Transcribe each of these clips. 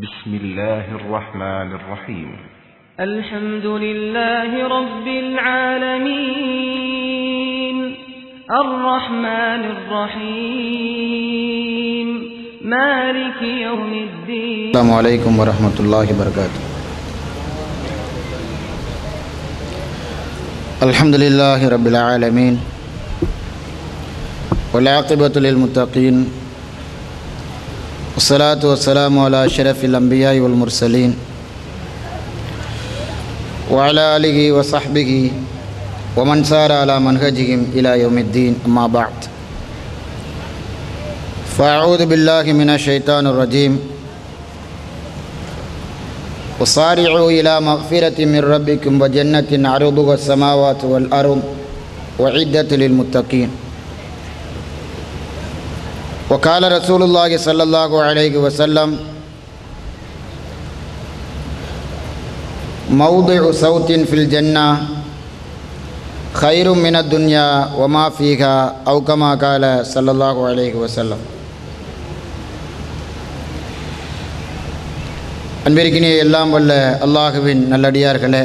بسم الله الرحمن الرحيم. الحمد لله رب العالمين. الرحمن الرحيم. مالك يوم الدين. السلام عليكم ورحمة الله وبركاته. الحمد لله رب العالمين. والعاقبة للمتقين. والصلاة والسلام على أشرف الأنبياء والمرسلين وعلى آله وصحبه ومن سار على منهجهم إلى يوم الدين أما بعد. فأعوذ بالله من الشيطان الرجيم. وصارعوا إلى مغفرة من ربكم وجنة عرضها السماوات والأرض وعدة للمتقين. وقال رسول الله صلى الله عليه وسلم موضع صوت في الجنة خير من الدنيا وما فيها أو كما قال صلى الله عليه وسلم அன்பிற்கினிய எல்லாம் வல்ல அல்லாஹுவின் நல்லடியார்களே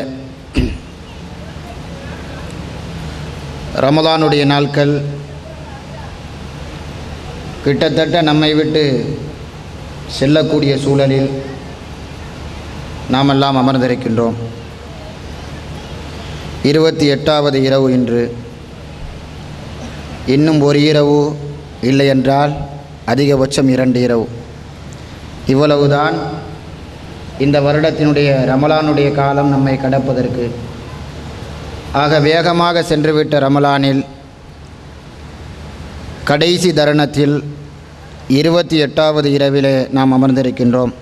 ரமதானுடைய நாட்கள் கிட்டத்தட்ட நம்மை விட்டு செல்லக்கூடிய சூழலில் நாமெல்லாம் அமர்ந்திருக்கின்றோம். இருபத்தி எட்டாவது இரவு இன்று. இன்னும் ஒரு இரவு இல்லை என்றால் அதிகபட்சம் இரண்டு இரவு. இவ்வளவுதான் இந்த வருடத்தினுடைய ரமலானுடைய காலம் நம்மை கடப்பதற்கு. ஆக வேகமாக சென்றுவிட்ட ரமலானில் கடைசி தருணத்தில் இருபத்தி எட்டாவது இரவிலே நாம் அமர்ந்திருக்கின்றோம்.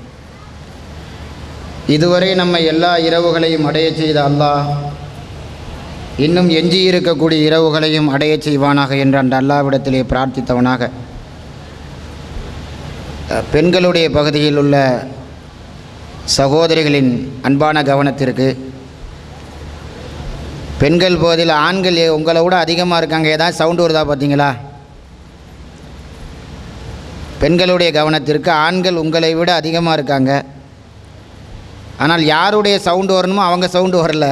இதுவரை நம்மை எல்லா இரவுகளையும் அடைய செய்த அல்லாஹ் இன்னும் எஞ்சியிருக்கக்கூடிய இரவுகளையும் அடைய செய்வானாக என்று அந்த அல்லாவிடத்திலே பிரார்த்தித்தவனாக. பெண்களுடைய பகுதியில் உள்ள சகோதரிகளின் அன்பான கவனத்திற்கு பெண்கள் போதில் ஆண்கள் உங்களை விட அதிகமாக இருக்காங்க. ஏதாவது சவுண்டு வருதா பார்த்தீங்களா? பெண்களுடைய கவனத்திற்கு ஆண்கள் உங்களை விட அதிகமாக இருக்காங்க. ஆனால் யாருடைய சவுண்டு வரணுமோ அவங்க சவுண்டு வரல.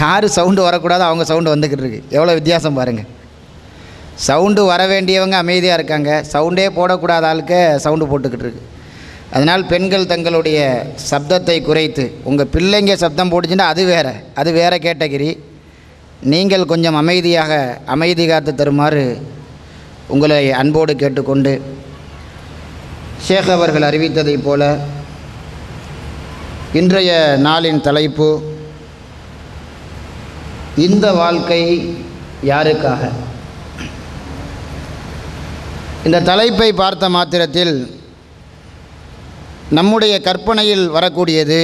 யார் சவுண்டு வரக்கூடாதோ அவங்க சவுண்டு வந்துக்கிட்டு இருக்கு. எவ்வளோ வித்தியாசம் பாருங்கள் சவுண்டு வர வேண்டியவங்க அமைதியாக இருக்காங்க. சவுண்டே போடக்கூடாத ஆளுக்கு சவுண்டு போட்டுக்கிட்டு இருக்கு. அதனால் பெண்கள் தங்களுடைய சப்தத்தை குறைத்து உங்கள் பிள்ளைங்க சப்தம் போட்டுச்சுன்னா அது வேறு. அது வேறு கேட்டகிரி. நீங்கள் கொஞ்சம் அமைதியாக அமைதி காத்து தருமாறு உங்களை அன்போடு கேட்டுக்கொண்டு ஷேக் அவர்கள் அறிவித்ததைப் போல இன்றைய நாளின் தலைப்பு இந்த வாழ்க்கை யாருக்காக? இந்த தலைப்பை பார்த்த மாத்திரத்தில் நம்முடைய கற்பனையில் வரக்கூடியது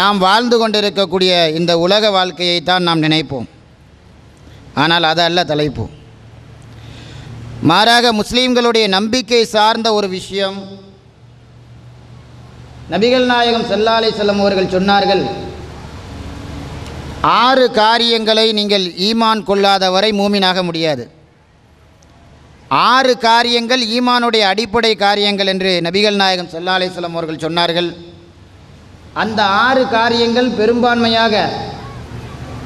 நாம் வாழ்ந்து கொண்டிருக்கக்கூடிய இந்த உலக வாழ்க்கையைத்தான் நாம் நினைப்போம். ஆனால் அது அல்ல தலைப்பு. மாறாக முஸ்லீம்களுடைய நம்பிக்கை சார்ந்த ஒரு விஷயம். நபிகள் நாயகம் செல்லாலை செல்லம் அவர்கள் சொன்னார்கள் ஆறு காரியங்களை நீங்கள் ஈமான் கொள்ளாத வரை மூமினாக முடியாது. ஆறு காரியங்கள் ஈமானுடைய அடிப்படை காரியங்கள் என்று நபிகள் நாயகம் செல்லாலை செல்லம் அவர்கள் சொன்னார்கள். அந்த ஆறு காரியங்கள் பெரும்பான்மையாக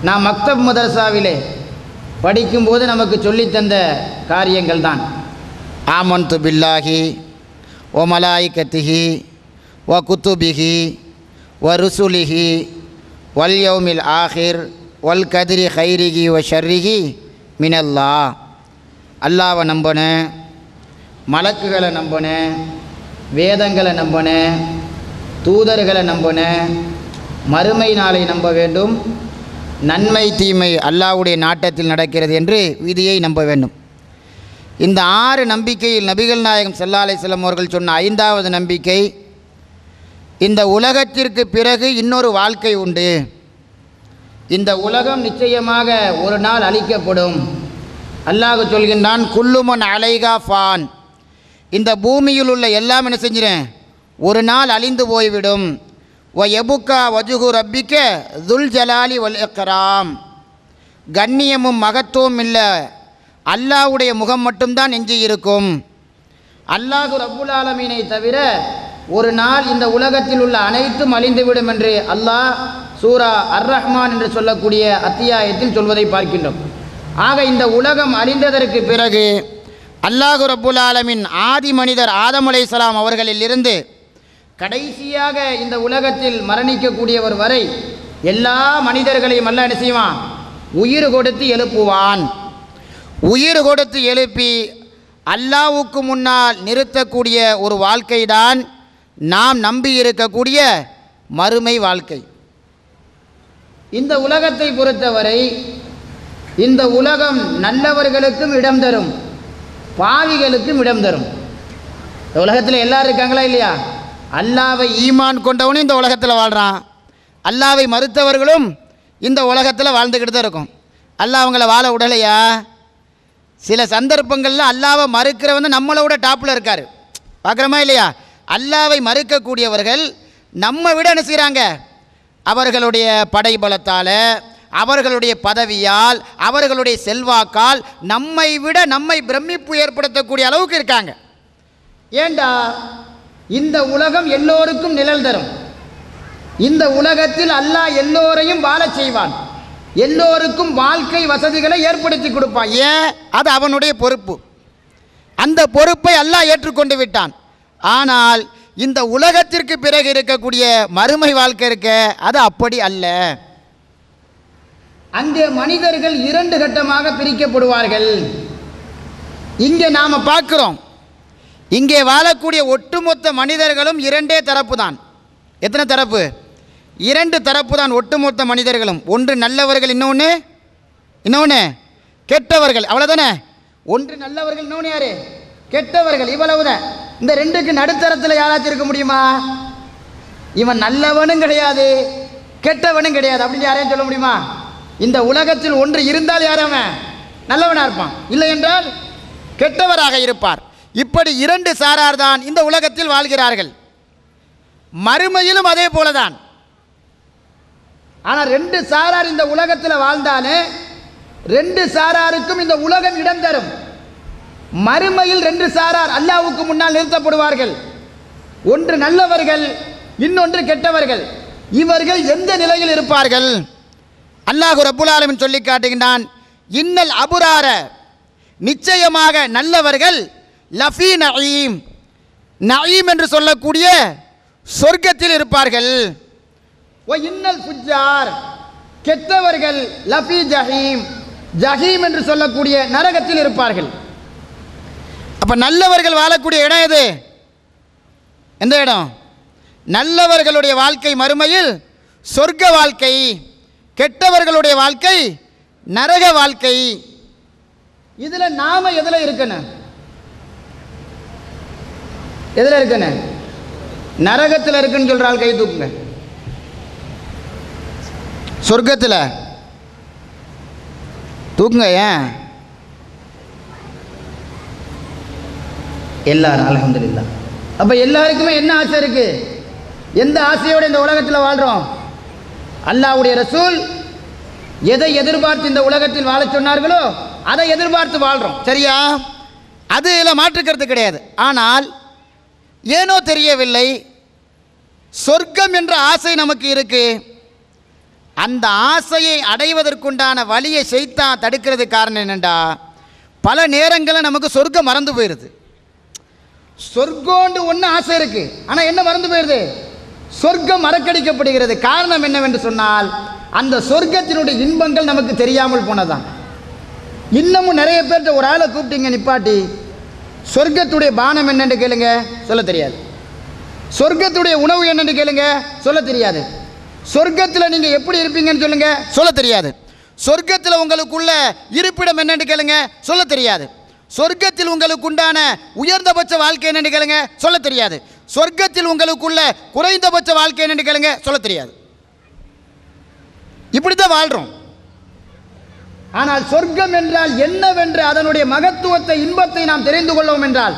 நான் மக்தப் மதரசாவிலே படிக்கும்போது நமக்கு சொல்லித்தந்த காரியங்கள் தான் ஆமந்து பில்லாஹி ஓ மலாய்கத்திஹி ஓ குத்துபிஹி ஓ ருசுலிஹி வல் யௌமில் ஆஹிர் வல் கதிரி ஹைரிகி ஓ ஷர்ரிகி மினல்லா. அல்லாவை நம்பினேன் மலக்குகளை நம்பினேன் வேதங்களை நம்பினேன் தூதர்களை நம்பினேன் மறுமை நாளை நம்ப வேண்டும். நன்மை தீமை அல்லாவுடைய நாட்டத்தில் நடக்கிறது என்று விதியை நம்ப வேண்டும். இந்த ஆறு நம்பிக்கையில் நபிகள் நாயகம் ஸல்லல்லாஹு செல்லம் அவர்கள் சொன்ன ஐந்தாவது நம்பிக்கை இந்த உலகத்திற்கு பிறகு இன்னொரு வாழ்க்கை உண்டு. இந்த உலகம் நிச்சயமாக ஒரு நாள் அழிக்கப்படும். அல்லாஹ் சொல்கின்றான் குல்லுமன் அலைகா ஃபான். இந்த பூமியில் உள்ள எல்லாம் என்ன செஞ்சிடேன் ஒரு நாள் அழிந்து போய்விடும். வ எபுக்கா வஜுகு ரப்பிக்க துல் ஜலாலி வல் இக்ராம். கண்ணியமும் மகத்துவம் இல்லை. அல்லாஹ்வுடைய முகம் மட்டும்தான் எஞ்சி இருக்கும். அல்லாஹு ரப்புல் ஆலமீனை தவிர ஒரு நாள் இந்த உலகத்தில் உள்ள அனைத்தும் அழிந்துவிடும் என்று அல்லாஹ் சூரா அர் ரஹ்மான் என்று சொல்லக்கூடிய அத்தியாயத்தில் சொல்வதை பார்க்கின்றோம். ஆக இந்த உலகம் அழிந்ததற்கு பிறகு அல்லாஹு ரப்புல் ஆலமின் ஆதி மனிதர் ஆதம் அவர்களில் அவர்களிலிருந்து கடைசியாக இந்த உலகத்தில் மரணிக்கக்கூடியவர் வரை எல்லா மனிதர்களையும் அல்ல என்ன செய்வான்? உயிர் கொடுத்து எழுப்புவான். உயிர் கொடுத்து எழுப்பி அல்லாவுக்கு முன்னால் நிறுத்தக்கூடிய ஒரு வாழ்க்கை தான் நாம் நம்பி இருக்கக்கூடிய மறுமை வாழ்க்கை. இந்த உலகத்தை பொறுத்தவரை இந்த உலகம் நல்லவர்களுக்கும் இடம் தரும் பாவிகளுக்கும் இடம் தரும். இந்த உலகத்தில் எல்லாரும் இருக்காங்களா இல்லையா? அல்லாவை ஈமான் கொண்டவனும் இந்த உலகத்தில் வாழ்கிறான் அல்லாவை மறுத்தவர்களும் இந்த உலகத்தில் வாழ்ந்துக்கிட்டு தான் இருக்கும். அல்லாஹ் அவங்கள வாழ விடலையா? சில சந்தர்ப்பங்களில் அல்லாவை மறுக்கிறவன் நம்மளை விட டாப்பில் இருக்கார். பார்க்குறோமா இல்லையா? அல்லாவை மறுக்கக்கூடியவர்கள் நம்ம விட என்ன செய்கிறாங்க அவர்களுடைய படைபலத்தால் அவர்களுடைய பதவியால் அவர்களுடைய செல்வாக்கால் நம்மை விட நம்மை பிரமிப்பு ஏற்படுத்தக்கூடிய அளவுக்கு இருக்காங்க. ஏண்டா? இந்த உலகம் எல்லோருக்கும் நிழல் தரும். இந்த உலகத்தில் அல்லாஹ் எல்லோரையும் வாழச் செய்வான். எல்லோருக்கும் வாழ்க்கை வசதிகளை ஏற்படுத்தி கொடுப்பான். ஏன் அது அவனுடைய பொறுப்பு. அந்த பொறுப்பை அல்லாஹ் ஏற்றுக்கொண்டு விட்டான். ஆனால் இந்த உலகத்திற்கு பிறகு இருக்கக்கூடிய மறுமை வாழ்க்கை இருக்க அது அப்படி அல்ல. அங்கே மனிதர்கள் இரண்டு கட்டமாக பிரிக்கப்படுவார்கள். இங்கே நாம் பார்க்கிறோம். இங்கே வாழக்கூடிய ஒட்டுமொத்த மனிதர்களும் இரண்டே தரப்பு தான் எத்தனை தரப்பு? இரண்டு தரப்பு தான் ஒட்டுமொத்த மனிதர்களும். ஒன்று நல்லவர்கள் இன்னொன்று இன்னொன்று கெட்டவர்கள். அவ்வளோதானே ஒன்று நல்லவர்கள் இன்னொன்று யாரு? கெட்டவர்கள். இவ்வளவுதான். இந்த ரெண்டுக்கு நடுத்தரத்தில் யாராச்சும் இருக்க முடியுமா? இவன் நல்லவனும் கிடையாது கெட்டவனும் கிடையாது. அப்படின்னு யாரையும் சொல்ல முடியுமா? இந்த உலகத்தில் ஒன்று இருந்தால் யார் அவன்? நல்லவனாக இருப்பான். இல்லை என்றால் கெட்டவராக இருப்பார். இப்படி இரண்டு சாரார் தான் இந்த உலகத்தில் வாழ்கிறார்கள். மறுமையிலும் அதே போலதான். ஆனால் ரெண்டு சாரார் இந்த உலகத்தில் வாழ்ந்தாலே ரெண்டு சாராருக்கும் இந்த உலகம் இடம் தரும். மறுமையில் ரெண்டு சாரார் அல்லாவுக்கு முன்னால் நிறுத்தப்படுவார்கள். ஒன்று நல்லவர்கள் இன்னொன்று கெட்டவர்கள். இவர்கள் எந்த நிலையில் இருப்பார்கள்? அல்லாஹு ரபுல்லாலுமின் சொல்லி காட்டுகின்றான் இன்னல் அபுரார நிச்சயமாக நல்லவர்கள் லஃபி நயீம். நயீம் என்று சொல்லக்கூடிய சொர்க்கத்தில் இருப்பார்கள். ஓ இன்னல் புஜார் கெட்டவர்கள் லஃபி ஜஹீம். ஜஹீம் என்று சொல்லக்கூடிய நரகத்தில் இருப்பார்கள். அப்போ நல்லவர்கள் வாழக்கூடிய இடம் எது? எந்த இடம்? நல்லவர்களுடைய வாழ்க்கை மறுமையில் சொர்க்க வாழ்க்கை. கெட்டவர்களுடைய வாழ்க்கை நரக வாழ்க்கை. இதில் நாம் எதில் இருக்கணும்? எதில் இருக்கணும் நரகத்தில் இருக்குன்னு சொல்கிற ஆள் கை தூக்குங்க. சொர்க்கத்தில். தூக்குங்க ஏன்? எல்லாரும் அலமதுல்லா அப்போ எல்லாருக்குமே என்ன ஆசை இருக்குது எந்த ஆசையோடு இந்த உலகத்தில் வாழ்கிறோம் அல்லாஹ்வுடைய ரசூல் எதை எதிர்பார்த்து இந்த உலகத்தில் வாழ சொன்னார்களோ அதை எதிர்பார்த்து வாழ்கிறோம் சரியா? அது இதில் மாற்றுக்கிறது கிடையாது. ஆனால் ஏனோ தெரியவில்லை. சொர்க்கம் என்ற ஆசை நமக்கு இருக்கு. அந்த ஆசையை அடைவதற்குண்டான வழியை செய்தான் தடுக்கிறது காரணம் என்னென்னா பல நேரங்களில் நமக்கு சொர்க்கம் மறந்து போயிடுது சொர்க்கோண்டு ஒன்று ஆசை இருக்கு. ஆனால் என்ன மறந்து போயிடுது சொர்க்கம் மறக்கடிக்கப்படுகிறது. காரணம் என்னவென்று சொன்னால் அந்த சொர்க்கத்தினுடைய இன்பங்கள் நமக்கு தெரியாமல் போனதான் இன்னமும் நிறைய பேர்கிட்ட ஒரு ஆளை கூப்பிட்டீங்க நிப்பாட்டி சொர்க்கத்துடைய பானம் என்னென்று கேளுங்க சொல்ல தெரியாது. சொர்க்கத்துடைய உணவு என்னென்று கேளுங்க சொல்ல தெரியாது. சொர்க்கத்தில் நீங்கள் எப்படி இருப்பீங்கன்னு சொல்லுங்க சொல்ல தெரியாது. சொர்க்கத்தில் உங்களுக்குள்ள இருப்பிடம் என்னன்னு கேளுங்க சொல்ல தெரியாது. சொர்க்கத்தில் உங்களுக்கு உண்டான உயர்ந்தபட்ச வாழ்க்கை என்னன்னு கேளுங்க சொல்ல தெரியாது. சொர்க்கத்தில் உங்களுக்குள்ள குறைந்தபட்ச வாழ்க்கை என்னென்று கேளுங்க சொல்ல தெரியாது. இப்படி தான் வாழ்கிறோம் ஆனால் சொர்க்கம் என்றால் என்னவென்று அதனுடைய மகத்துவத்தை இன்பத்தை நாம் தெரிந்து கொள்வோம் என்றால்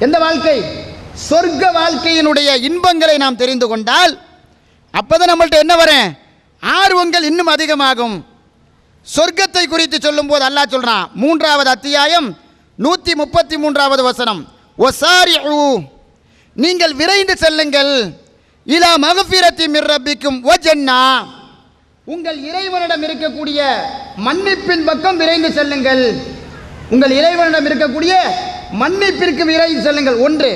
எந்த வாழ்க்கை? சொர்க்க வாழ்க்கையினுடைய இன்பங்களை நாம் தெரிந்து கொண்டால் அப்பதான் நம்மள்கிட்ட என்ன வரேன் ஆர்வங்கள் இன்னும் அதிகமாகும். சொர்க்கத்தை குறித்து சொல்லும்போது அல்லாஹ் சொல்றான் மூன்றாவது அத்தியாயம் நூற்றி முப்பத்தி மூன்றாவது வசனம் ஒசாரி நீங்கள் விரைந்து செல்லுங்கள் இலா மகஃபிரத்தி மிர்ரபிக்கும் ரப்பிக்கும் ஜென்னா உங்கள் இறைவனிடம் இருக்கக்கூடிய மன்னிப்பின் பக்கம் விரைந்து செல்லுங்கள். உங்கள் இறைவனிடம் இருக்கக்கூடிய மன்னிப்பிற்கு விரைந்து செல்லுங்கள். ஒன்று.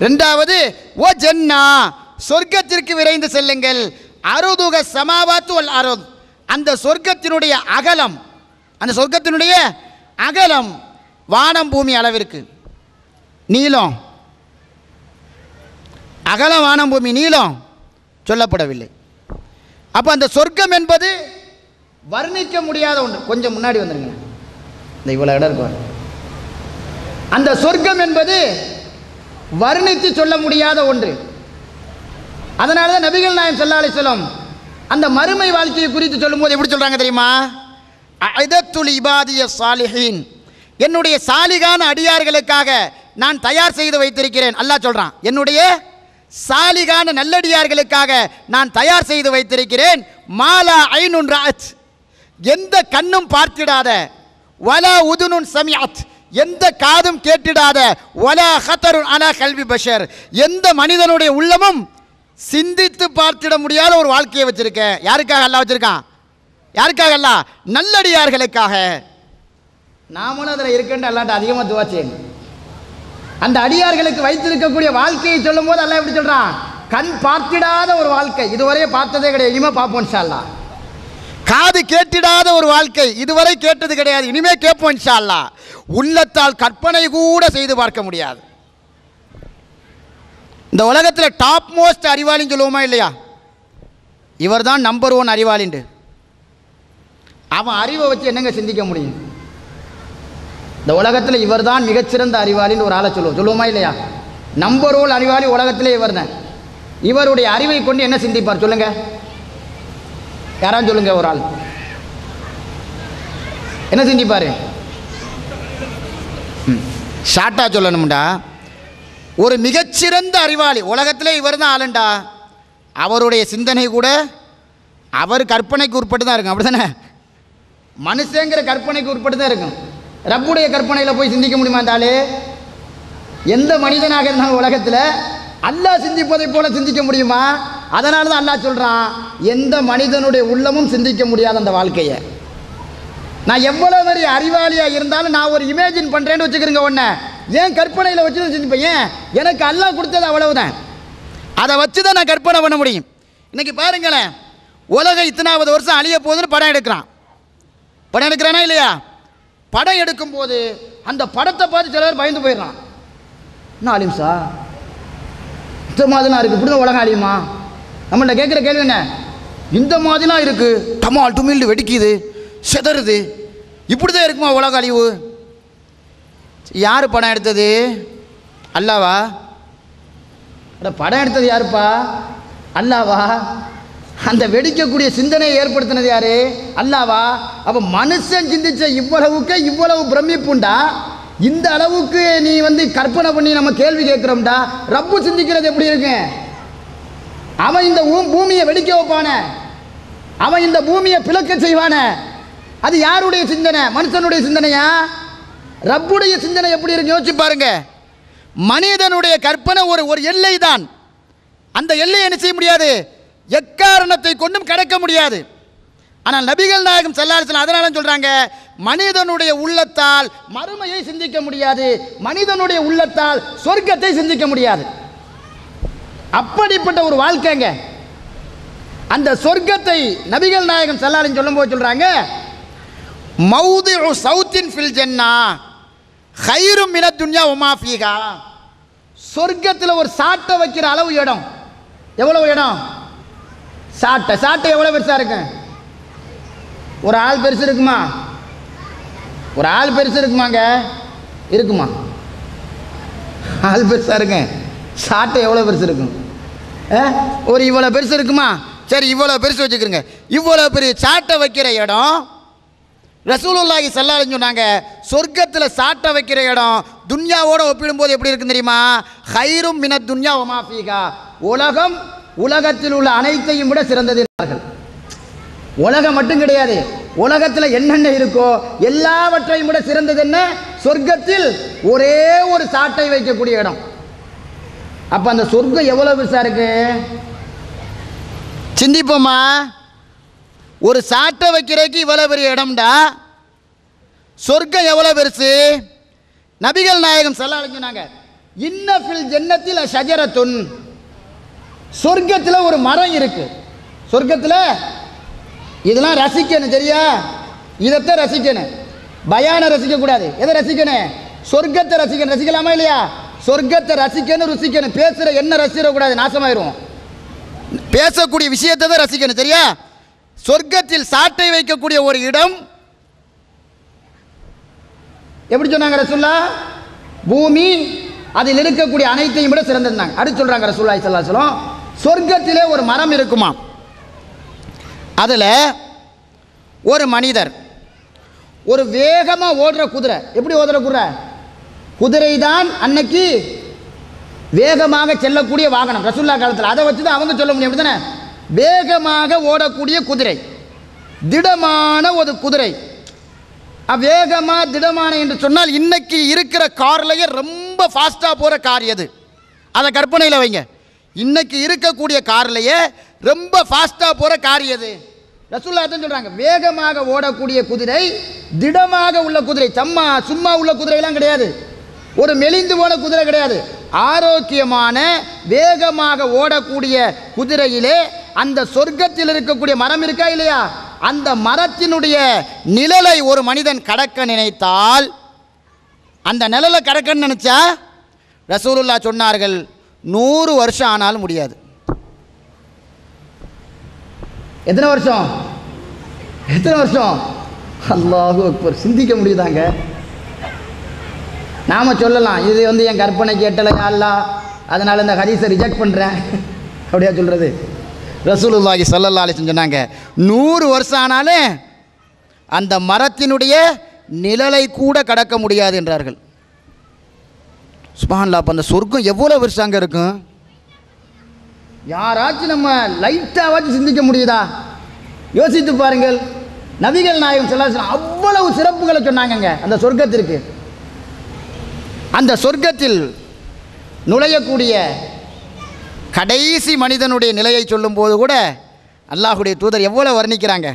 ரெண்டாவது ஓ ஜன்னா சொர்க்கத்திற்கு விரைந்து செல்லுங்கள். அருதுக சமாவாத்து வல் அருத். அந்த சொர்க்கத்தினுடைய அகலம் அந்த சொர்க்கத்தினுடைய அகலம் வானம் பூமி அளவிற்கு. நீளம். அகலம் வானம் பூமி நீளம் சொல்லப்படவில்லை. அப்போ அந்த சொர்க்கம் என்பது வர்ணிக்க முடியாத ஒன்று. கொஞ்சம் முன்னாடி வந்துருங்க. இந்த இவ்வளோ இடம் இருக்கும் அந்த சொர்க்கம் என்பது வர்ணித்து சொல்ல முடியாத ஒன்று. அதனால தான் நபிகள் நாயம் ஸல்லல்லாஹு அலைஹி அந்த மறுமை வாழ்க்கையை குறித்து சொல்லும்போது எப்படி சொல்கிறாங்க தெரியுமா? ஐதத்துல் இபாதிய சாலிஹீன். என்னுடைய சாலிகான அடியார்களுக்காக நான் தயார் செய்து வைத்திருக்கிறேன். அல்லாஹ் சொல்கிறான் என்னுடைய சாலிகான நல்லடியார்களுக்காக நான் தயார் செய்து வைத்திருக்கிறேன். மாலா ஐனுன் ராஜ் எந்த கண்ணும் பார்த்திடாத. வலா உதுனுன் சமியாத் எந்த காதும் கேட்டிடாத. வலா ஹத்தருன் அலா கல்வி பஷர். எந்த மனிதனுடைய உள்ளமும் சிந்தித்து பார்த்திட முடியாத ஒரு வாழ்க்கையை வச்சிருக்கேன். யாருக்காக அல்லாஹ் வச்சிருக்கான்? யாருக்காக அல்லாஹ்? நல்லடியார்களுக்காக. நாமளும் அதில் இருக்கேன் அல்லாட்ட அதிகமாக துவா செய்யணும். அந்த அடியார்களுக்கு வைத்திருக்கக்கூடிய வாழ்க்கையை சொல்லும் போது அல்லாஹ் எப்படி சொல்றான்? கண் பார்த்திடாத ஒரு வாழ்க்கை. இதுவரையே பார்த்ததே கிடையாது. இனிமே பார்ப்போம் இன்ஷா காது கேட்டிடாத ஒரு வாழ்க்கை. இதுவரை கேட்டது கிடையாது. இனிமே கேட்போம் இன்ஷா உள்ளத்தால் கற்பனை கூட செய்து பார்க்க முடியாது. இந்த உலகத்தில் டாப் மோஸ்ட் அறிவாளின்னு சொல்லுவோமா இல்லையா? இவர் தான் நம்பர் ஒன் அறிவாளிண்டு அவன் அறிவை வச்சு என்னங்க சிந்திக்க முடியும்? இந்த உலகத்தில் இவர் தான் மிகச்சிறந்த அறிவாளின்னு ஒரு ஆளை சொல்லுவோம். சொல்லுவோமா இல்லையா? நம்பர் ஒன் அறிவாளி உலகத்திலே இவர் தான் இவருடைய அறிவை கொண்டு என்ன சிந்திப்பார் சொல்லுங்க? யாராவது சொல்லுங்க ஒரு ஆள். என்ன சிந்திப்பார்? ஷார்ட்டாக சொல்லணும்டா. ஒரு மிகச்சிறந்த அறிவாளி உலகத்திலே இவர் தான் ஆளுண்டா? அவருடைய சிந்தனை கூட அவர் கற்பனைக்கு உட்பட்டு தான் இருக்கும். அப்படி தானே மனுஷங்கிற கற்பனைக்கு உட்பட்டு தான் இருக்கும். ரப்புடைய கற்பனையில் போய் சிந்திக்க முடியுமா அந்த எந்த மனிதனாக இருந்தாலும் உலகத்தில் அல்லாஹ் சிந்திப்பதை போல சிந்திக்க முடியுமா? அதனால தான் அல்லாஹ் சொல்கிறான் எந்த மனிதனுடைய உள்ளமும் சிந்திக்க முடியாத அந்த வாழ்க்கையை. நான் எவ்வளோ பெரிய அறிவாளியாக இருந்தாலும் நான் ஒரு இமேஜின் பண்ணுறேன்னு வச்சுக்கிறேங்க ஒன்று ஏன் கற்பனையில் வச்சு சிந்திப்பேன் ஏன்? எனக்கு அல்லாஹ் கொடுத்தது அவ்வளவுதான். அதை வச்சு தான் நான் கற்பனை பண்ண முடியும். இன்றைக்கி பாருங்களேன் உலகம் இத்தனாவது வருஷம் அழிய போகுதுன்னு படம் எடுக்கிறான். படம் எடுக்கிறானா இல்லையா? படம் எடுக்கும்போது அந்த படத்தை பார்த்து சில பேர் பயந்து போயிடுறான். என்ன இந்த மாதிரிலாம் இருக்குது இப்படி தான் உலகம் அழியுமா? நம்மள்ட்ட கேட்குற கேள்வி என்ன? இந்த மாதிரிலாம் இருக்குது டமால் டுமில்டு வெடிக்குது சிதறுது. இப்படி தான் இருக்குமா உலக அழிவு? யார் படம் எடுத்தது? அல்லாவா? அட படம் எடுத்தது யாருப்பா? அல்லாவா? அந்த வெடிக்கக்கூடிய சிந்தனையை ஏற்படுத்தினது யாரு? அல்லாவா? அப்போ மனுஷன் சிந்திச்ச இவ்வளவுக்கு இவ்வளவு பிரமிப்புண்டா? இந்த அளவுக்கு நீ வந்து கற்பனை பண்ணி நம்ம கேள்வி கேட்குறோம்டா. ரப்பு சிந்திக்கிறது எப்படி இருக்கு? அவன் இந்த பூமியை வெடிக்க வைப்பான. அவன் இந்த பூமியை பிளக்க செய்வான. அது யாருடைய சிந்தனை? மனுஷனுடைய சிந்தனையா? ரப்புடைய சிந்தனை எப்படி இருக்கு யோசிச்சு பாருங்க. மனிதனுடைய கற்பனை ஒரு ஒரு எல்லை தான் அந்த எல்லையை என்ன செய்ய முடியாது? எக்காரணத்தை கொண்டும் கடக்க முடியாது. ஆனால் நபிகள் நாயகம் செல்லாரசன் அதனால சொல்றாங்க மனிதனுடைய உள்ளத்தால் மறுமையை சிந்திக்க முடியாது மனிதனுடைய உள்ளத்தால் சொர்க்கத்தை சிந்திக்க முடியாது. அப்படிப்பட்ட ஒரு வாழ்க்கைங்க. அந்த சொர்க்கத்தை நபிகள் நாயகம் செல்லாரின் சொல்லும்போது சொல்றாங்க மௌதி சவுத்தின் ஃபில் ஜென்னா ஹைரும் மின துன்யா உமாஃபீகா சொர்க்கத்தில் ஒரு சாட்டை வைக்கிற அளவு இடம். எவ்வளவு இடம்? சாட்டை சாட்டை எவ்வளோ பெருசாக இருக்கு? ஒரு ஆள் பெருசு இருக்குமா? ஒரு ஆள் பெருசு இருக்குமாங்க? இருக்குமா? ஆள் பெருசாக இருக்கு. சாட்டை எவ்வளோ பெருசு இருக்கும் ஆ? ஒரு இவ்வளோ பெருசு இருக்குமா? சரி இவ்வளோ பெருசு வச்சுக்கிறோங்க. இவ்வளோ பெரிய சாட்டை வைக்கிற இடம் ரசூலுல்லாஹி ஸல்லல்லாஹு சொன்னாங்க சொர்க்கத்தில் சாட்டை வைக்கிற இடம் துன்யாவோட ஒப்பிடும்போது எப்படி இருக்குன்னு தெரியுமா? ஹைரும் மின துன்யா ஒமா ஃபீகா. உலகம் உலகத்தில் உள்ள அனைத்தையும் விட சிறந்தது என்றார்கள் உலகம் மட்டும் கிடையாது உலகத்தில் என்னென்ன இருக்கோ எல்லாவற்றையும் விட சிறந்தது என்ன? சொர்க்கத்தில் ஒரே ஒரு சாட்டை வைக்கக்கூடிய இடம். அப்ப அந்த சொர்க்கம் எவ்வளவு பெருசாக இருக்கு? சிந்திப்போமா ஒரு சாட்டை வைக்கிறதுக்கு இவ்வளவு பெரிய இடம்டா. சொர்க்கம் எவ்வளவு பெருசு? நபிகள் நாயகம் செல்ல சொன்னாங்க இன்னஃபில் ஜென்னத்தில் ஷஜரத்துன் சொர்க்கத்தில் ஒரு மரம் இருக்கு. சொர்க்கத்தில் இதெல்லாம் ரசிக்கணும் சரியா? இதைத்தான் ரசிக்கணும். பயான ரசிக்கக்கூடாது எதை ரசிக்கணும்? சொர்க்கத்தை ரசிக்கணும். ரசிக்கலாமா இல்லையா? சொர்க்கத்தை ரசிக்கணும் ருசிக்கணும். பேசுகிற என்ன ரசிக்கக்கூடாது நாசமாயிரும். பேசக்கூடிய விஷயத்தை தான் ரசிக்கணும் சரியா? சொர்க்கத்தில் சாட்டை வைக்கக்கூடிய ஒரு இடம் எப்படி சொன்னாங்க ரசுல்லா பூமி அதில் இருக்கக்கூடிய அனைத்தையும் விட சிறந்திருந்தாங்க அடுத்து சொல்றாங்க சொல்லா சல்லாஹலம் சொர்க்கத்திலே ஒரு மரம் இருக்குமா? அதில் ஒரு மனிதர் ஒரு வேகமாக ஓடுற குதிரை. எப்படி ஓடுற குதிரை? குதிரை தான் அன்னைக்கு வேகமாக செல்லக்கூடிய வாகனம். ரசுல்லா காலத்தில் அதை வச்சு தான் அவங்க சொல்ல முடியும் அப்படிதானே வேகமாக ஓடக்கூடிய குதிரை. திடமான ஒரு குதிரை. வேகமாக திடமான என்று சொன்னால் இன்னைக்கு இருக்கிற கார்லயே ரொம்ப ஃபாஸ்ட்டாக போகிற கார் எது? அதை கற்பனையில் வைங்க. இன்னைக்கு இருக்கக்கூடிய கார்லையே ரொம்ப ஃபாஸ்ட்டாக போகிற கார் எது? ரசூல்லா தான் சொல்கிறாங்க வேகமாக ஓடக்கூடிய குதிரை திடமாக உள்ள குதிரை சம்மா சும்மா உள்ள குதிரையெல்லாம் கிடையாது. ஒரு மெலிந்து போன குதிரை கிடையாது. ஆரோக்கியமான வேகமாக ஓடக்கூடிய குதிரையிலே அந்த சொர்க்கத்தில் இருக்கக்கூடிய மரம் இருக்கா இல்லையா? அந்த மரத்தினுடைய நிழலை ஒரு மனிதன் கடக்க நினைத்தால் அந்த நிழலை கடக்கன்னு நினச்சா ரசூலுல்லா சொன்னார்கள் நூறு வருஷம் ஆனாலும் முடியாது. எத்தனை வருஷம்? எத்தனை வருஷம்? அல்லாஹு அக்பர். சிந்திக்க முடியுதாங்க? நாம் சொல்லலாம். இது வந்து என் கற்பனைக்கு எட்டலை அல்லா அதனால் இந்த ஹதீஸை ரிஜெக்ட் பண்ணுறேன் அப்படியா சொல்கிறது ரசூலுல்லாஹி ஸல்லல்லாஹு அலைஹி சொன்னாங்க நூறு வருஷம் ஆனாலே அந்த மரத்தினுடைய நிழலை கூட கடக்க முடியாது என்றார்கள். சுபஹான்லா அப்போ அந்த சொர்க்கம் எவ்வளோ வருஷம் அங்கே இருக்கும்? யாராச்சும் நம்ம லைட்டாவாச்சும் சிந்திக்க முடியுதா? யோசித்து பாருங்கள். நபிகள் நாயகம் செல்லாசன் அவ்வளவு சிறப்புகளை சொன்னாங்கங்க அந்த சொர்க்கத்திற்கு. அந்த சொர்க்கத்தில் நுழையக்கூடிய கடைசி மனிதனுடைய நிலையை சொல்லும்போது கூட அல்லாஹுடைய தூதர் எவ்வளோ வர்ணிக்கிறாங்க?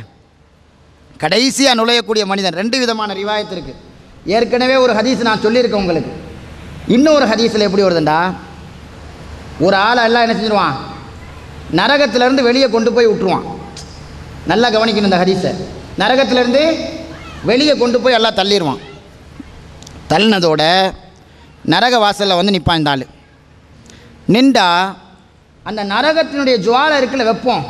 கடைசியாக நுழையக்கூடிய மனிதன் ரெண்டு விதமான ரிவாயத்திற்கு ஏற்கனவே ஒரு ஹதீஸ் நான் சொல்லியிருக்கேன் உங்களுக்கு. இன்னொரு ஹதீஸில் எப்படி வருதுண்டா? ஒரு ஆளை எல்லாம் என்ன செஞ்சிருவான்? நரகத்திலேருந்து வெளியே கொண்டு போய் விட்டுருவான். நல்லா கவனிக்கணும் இந்த ஹதீஸை. நரகத்திலேருந்து வெளியே கொண்டு போய் எல்லாம் தள்ளிடுவான் தள்ளினதோட நரக வாசலில் வந்து நிற்பான் இந்த ஆள். நின்றா அந்த நரகத்தினுடைய ஜுவாலை இருக்குல்ல வெப்பம்.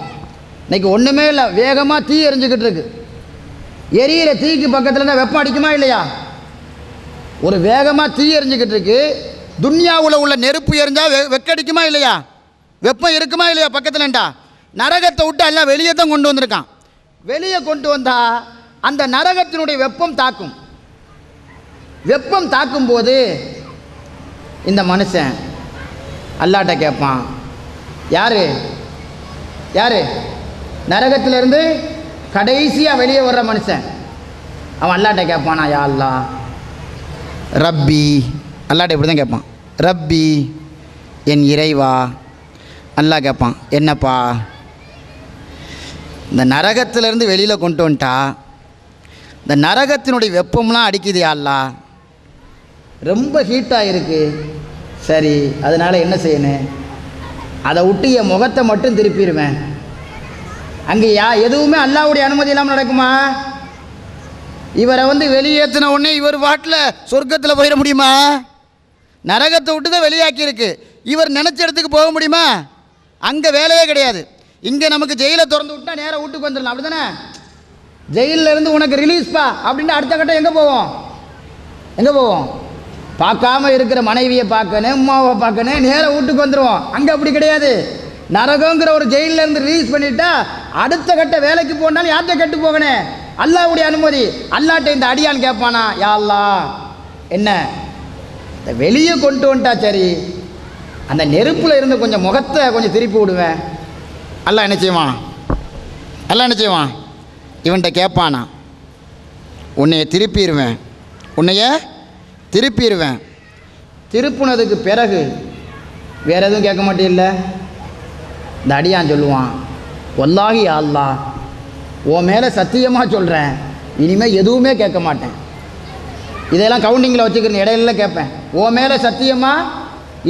இன்னைக்கு ஒன்றுமே இல்லை வேகமாக தீ எரிஞ்சுக்கிட்டு இருக்கு. எரியிற தீக்கு பக்கத்தில் தான் வெப்பம் அடிக்குமா இல்லையா? ஒரு வேகமாக தீ எரிஞ்சுக்கிட்டு இருக்கு. துன்யாவில் உள்ள நெருப்பு எரிஞ்சால் வெ வெக்கடிக்குமா இல்லையா? வெப்பம் இருக்குமா இல்லையா பக்கத்துலண்டா நரகத்தை விட்டு எல்லாம் வெளியே தான் கொண்டு வந்திருக்கான். வெளியே கொண்டு வந்தால் அந்த நரகத்தினுடைய வெப்பம் தாக்கும். வெப்பம் தாக்கும்போது இந்த மனுஷன் அல்லாட்ட கேட்பான் யாரு? யார்? நரகத்திலேருந்து கடைசியாக வெளியே வர்ற மனுஷன். அவன் அல்லாட்ட கேட்பானா யா அல்லா ரப்பி அல்லாட்ட இப்படி தான் கேட்பான். ரப்பி என் இறைவா அல்லாஹ் கேட்பான். என்னப்பா? இந்த நரகத்திலேருந்து வெளியில் கொண்டு வந்துட்டா இந்த நரகத்தினுடைய வெப்பம்லாம் அடிக்குது யா அல்லாஹ் ரொம்ப ஹீட்டாக இருக்குது சரி அதனால் என்ன செய்யணும்? அதை விட்டு என் முகத்தை மட்டும் திருப்பிடுவேன். அங்கே யா எதுவுமே அல்லாவுடைய அனுமதி இல்லாமல் நடக்குமா? இவரை வந்து வெளியேற்றின உடனே இவர் பாட்டில் சொர்க்கத்தில் போயிட முடியுமா? நரகத்தை விட்டு தான் வெளியாக்கியிருக்கு. இவர் நினச்ச இடத்துக்கு போக முடியுமா? அங்கே வேலையே கிடையாது. இங்கே நமக்கு ஜெயிலை திறந்து விட்டா நேராக வீட்டுக்கு வந்துடலாம். அப்படி தானே ஜெயிலில் இருந்து உனக்கு ரிலீஸ்ப்பா அப்படின்னு அடுத்த கட்டம் எங்கே போவோம்? எங்கே போவோம்? பார்க்காம இருக்கிற மனைவியை பார்க்கணும் அம்மாவை பார்க்கணும் நேராக வீட்டுக்கு வந்துடுவோம் அங்கே அப்படி கிடையாது. நரகங்கிற ஒரு ஜெயிலிருந்து ரிலீஸ் பண்ணிட்டா அடுத்த கட்ட வேலைக்கு போனாலும் யார்கிட்ட கெட்டு போகணும்? அல்லாவுடைய அனுமதி. அல்லாட்ட இந்த அடியான் கேட்பானா? யாழ்லா என்ன? இந்த வெளியே கொண்டு வந்துட்டா சரி. அந்த நெருப்பில் இருந்து கொஞ்சம் முகத்தை கொஞ்சம் திருப்பி விடுவேன். அல்லா என்ன செய்வான்? அல்லாஹ் என்ன செய்வான்? இவன்கிட்ட கேட்பானா? உன்னைய திருப்பிடுவேன். உன்னைய திருப்பிடுவேன். திருப்புனதுக்கு பிறகு வேற எதுவும் கேட்க மாட்டேல்ல? இந்த அடியான் சொல்லுவான் ஒல்லாகி அல்லா. உன் மேலே சத்தியமாக சொல்கிறேன் இனிமேல் எதுவுமே கேட்க மாட்டேன். இதெல்லாம் கவுண்டிங்கில் வச்சுக்கிறேன் இடையில கேட்பேன். உன் மேலே சத்தியமாக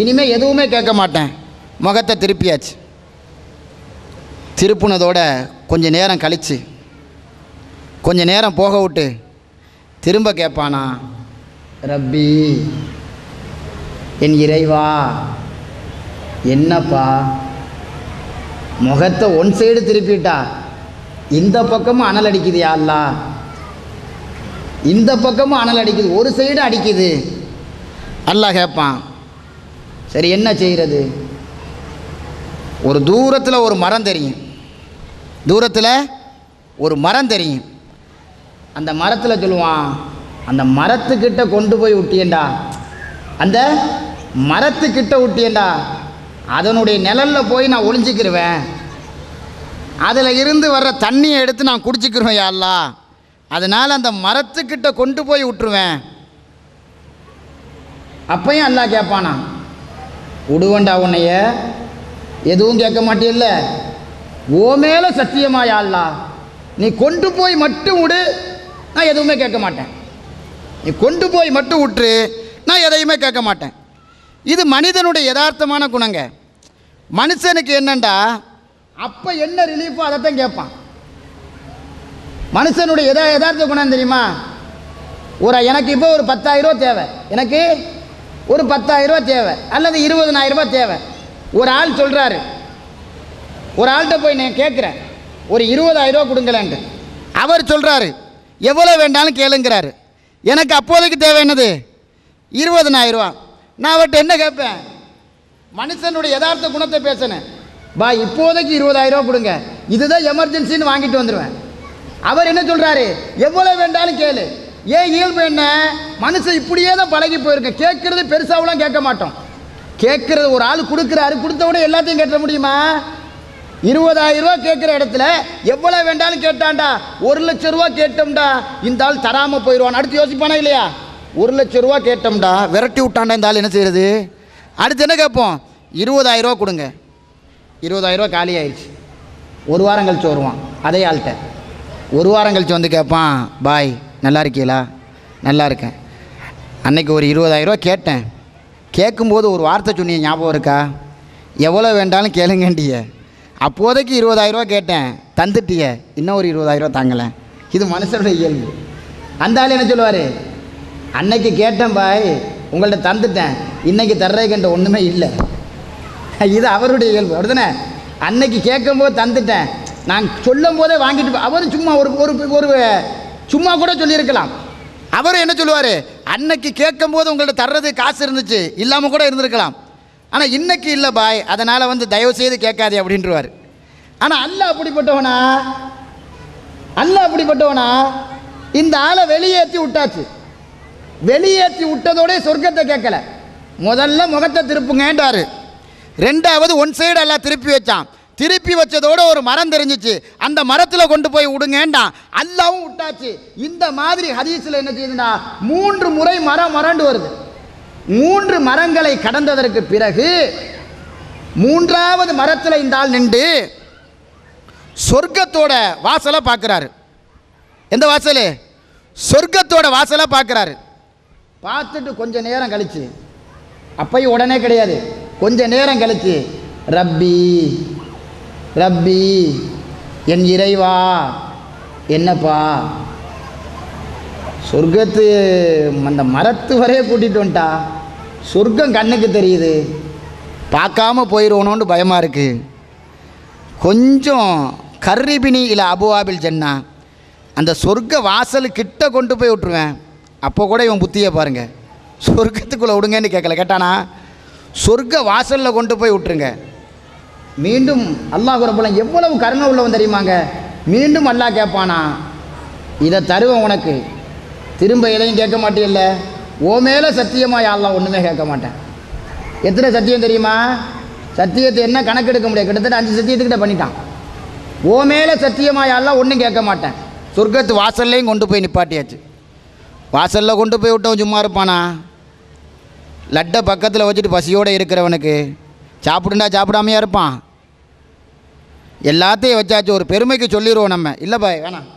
இனிமேல் எதுவுமே கேட்க மாட்டேன். முகத்தை திருப்பியாச்சு. திருப்புனதோட கொஞ்சம் நேரம் கழித்து கொஞ்சம் நேரம் போக விட்டு திரும்ப கேட்பானா ரப்பி என் இறைவா என்னப்பா? முகத்தை ஒன் சைடு திருப்பிட்டா இந்த பக்கமும் அனல் அடிக்குது யா அல்லாஹ் இந்த பக்கமும் அனல் அடிக்குது. ஒரு சைடு அடிக்குது. அல்லாஹ் கேட்பான் சரி என்ன செய்கிறது ஒரு தூரத்தில் ஒரு மரம் தெரியும். தூரத்தில் ஒரு மரம் தெரியும். அந்த மரத்தில் சொல்லுவான் அந்த மரத்துக்கிட்ட கொண்டு போய் விட்டியண்டா அந்த மரத்துக்கிட்ட விட்டியண்டா அதனுடைய நிழலில் போய் நான் ஒளிஞ்சிக்கிருவேன். அதில் இருந்து வர்ற தண்ணியை எடுத்து நான் குடிச்சிக்கிறேன் யா அதனால் அந்த மரத்துக்கிட்ட கொண்டு போய் விட்டுருவேன். அப்பையும் அல்லா கேட்பானா விடுவண்டா உன்னைய? எதுவும் கேட்க மாட்டியல்ல ஓ மேலே சத்தியமா யா நீ கொண்டு போய் மட்டும் விடு நான் எதுவுமே கேட்க மாட்டேன். நீ கொண்டு போய் மட்டும் விட்டுரு நான் எதையுமே கேட்க மாட்டேன். இது மனிதனுடைய யதார்த்தமான குணங்க. மனுஷனுக்கு என்னண்டா அப்போ என்ன ரிலீஃபோ அதைத்தான் கேட்பான் மனுஷனுடைய எதா எதார்த்த குணம் தெரியுமா? ஒரு எனக்கு இப்போ ஒரு பத்தாயிரம் ரூபா தேவை. எனக்கு ஒரு பத்தாயிரம் ரூபா தேவை. அல்லது இருபதனாயிரம் ரூபாய் தேவை. ஒரு ஆள் சொல்கிறாரு ஒரு ஆள்கிட்ட போய் நான் கேட்குறேன். ஒரு இருபதாயிரம் ரூபா கொடுங்களேன்ட்டு. அவர் சொல்கிறாரு எவ்வளோ வேண்டாலும் கேளுங்கிறாரு. எனக்கு அப்போதைக்கு தேவை என்னது? இருபதனாயிரம் ரூபா நான் அவர்கிட்ட என்ன கேட்பேன்? மனுஷனுடைய யதார்த்த குணத்தை பேசினேன். பா இப்போதைக்கு இருபதாயிரம் ரூபா கொடுங்க. இதுதான் எமர்ஜென்சின்னு வாங்கிட்டு வந்துடுவேன் அவர் என்ன சொல்கிறாரு எவ்வளோ வேண்டாலும் கேளு. ஏன் இயல்பு என்ன? மனுஷன் இப்படியே தான் பழகி போயிருக்கேன் கேட்குறது பெருசாகலாம் கேட்க மாட்டோம். கேட்குறது ஒரு ஆள் கொடுக்குறாரு. கொடுத்த உடனே எல்லாத்தையும் கேட்ட முடியுமா? இருபதாயிரம் ரூபா கேட்குற இடத்துல எவ்வளோ வேண்டாலும் கேட்டான்டா. ஒரு லட்ச ரூபா கேட்டோம்டா. இந்த ஆள் தராமல் போயிடுவான் அடுத்து யோசிப்பானா இல்லையா? ஒரு லட்ச ரூபா கேட்டோம்டா. விரட்டி விட்டான்டா இந்த ஆள் என்ன செய்யறது? அடுத்து என்ன கேட்போம்? இருபதாயிரம் ரூபா கொடுங்க. இருபதாயிரரூவா காலி ஆயிடுச்சு ஒரு வாரம் கழிச்சு வருவான். அதே ஆள்கிட்ட. ஒரு வாரம் கழிச்சு வந்து கேட்பான் பாய் நல்லா இருக்கீங்களா? நல்லா இருக்கேன். அன்னைக்கு ஒரு இருபதாயிரரூவா கேட்டேன். கேட்கும்போது ஒரு வார்த்தை சொன்னீங்க ஞாபகம் இருக்கா? எவ்வளோ வேண்டாலும் கேளுங்கண்டிய அப்போதைக்கு இருபதாயிரரூவா கேட்டேன். தந்துட்டிய. இன்னும் ஒரு இருபதாயிரரூவா தாங்கலை. இது மனுஷனுடைய இயல்பு. அந்த ஆள் என்ன சொல்லுவார்? அன்னைக்கு கேட்டேன் பாய். உங்கள்கிட்ட தந்துட்டேன். இன்னைக்கு தர்றதுக்கிட்ட ஒன்றுமே இல்லை. இது அவருடைய இயல்பு. அப்படிதானே அன்னைக்கு கேட்கும்போது தந்துட்டேன். நான் சொல்லும் போதே வாங்கிட்டு போ- அவரும் சும்மா ஒரு ஒரு ஒரு சும்மா கூட சொல்லியிருக்கலாம். அவரும் என்ன சொல்லுவார்? அன்னைக்கு கேட்கும்போது உங்கள்கிட்ட தர்றது காசு இருந்துச்சு இல்லாமல் கூட இருந்திருக்கலாம். ஆனால் இன்னைக்கு இல்லை பாய் அதனால் வந்து தயவு செய்து கேட்காதே அப்படின்றவார். ஆனால் அல்ல அப்படிப்பட்டவனா? அல்ல அப்படிப்பட்டவனா? இந்த ஆளை வெளியேற்றி விட்டாச்சு. வெளியேற்றி விட்டதோடய சொர்க்கத்தை கேட்கல. முதல்ல முகத்தை திருப்புங்கன்றாரு. ரெண்டாவது ஒன் சைடு எல்லாம் திருப்பி வச்சான். திருப்பி வச்சதோட ஒரு மரம் தெரிஞ்சிச்சு. அந்த மரத்தில் கொண்டு போய் விடுங்கன்றான் அல்லாவும் விட்டாச்சு. இந்த மாதிரி ஹதீஸில் என்ன செய்யுதுன்னா மூன்று முறை மரம் மரண்டு வருது. மூன்று மரங்களை கடந்ததற்கு பிறகு மூன்றாவது மரத்தில் இந்த ஆள் நின்று சொர்க்கத்தோட வாசலை பார்க்குறாரு. எந்த வாசல்? சொர்க்கத்தோட வாசலை பார்க்குறாரு. பார்த்துட்டு கொஞ்சம் நேரம் கழிச்சு அப்பையும் உடனே கிடையாது. கொஞ்ச நேரம் கழிச்சு ரப்பி ரப்பி என் இறைவா என்னப்பா? சொர்க்கத்து அந்த மரத்து வரைய கூட்டிகிட்டு வந்துட்டா. சொர்க்கம் கண்ணுக்கு தெரியுது. பார்க்காம போயிடுவோனோன்னு பயமாக இருக்குது கொஞ்சம் கர்ரிபினி இல்லை அபுவாபில் சென்னா அந்த சொர்க்க வாசல் கிட்ட கொண்டு போய் விட்ருவேன் அப்போ கூட இவன் புத்தியை பாருங்கள் சொர்க்கத்துக்குள்ளே விடுங்கன்னு கேட்கல. கேட்டானா சொர்க்க வாசலில் கொண்டு போய் விட்டுருங்க. மீண்டும் அல்லாஹ் ரப்பலாம் எவ்வளவு கருணை உள்ளவன் தெரியுமாங்க? மீண்டும் அல்லாஹ் கேட்பானா இதை தருவேன் உனக்கு. திரும்ப எதையும் கேட்க மாட்டியல்ல ஓ மேலே சத்தியமாக யாரெல்லாம் ஒன்றுமே கேட்க மாட்டேன். எத்தனை சத்தியம் தெரியுமா? சத்தியத்தை என்ன கணக்கெடுக்க முடியாது கிட்டத்தட்ட அஞ்சு சத்தியத்துக்கிட்ட பண்ணிட்டான். ஓ மேலே சத்தியமாக யாரெல்லாம் ஒன்றும் கேட்க மாட்டேன். சொர்க்கத்து வாசல்லையும் கொண்டு போய் நிப்பாட்டியாச்சு. வாசலில் கொண்டு போய் விட்டவன் சும்மா இருப்பானா? லட்டை பக்கத்தில் வச்சுட்டு பசியோடு இருக்கிறவனுக்கு சாப்பிடுண்டா சாப்பிடாமையா இருப்பான். எல்லாத்தையும் வச்சாச்சு ஒரு பெருமைக்கு சொல்லிடுவோம் நம்ம. இல்லை பாய் வேணாம்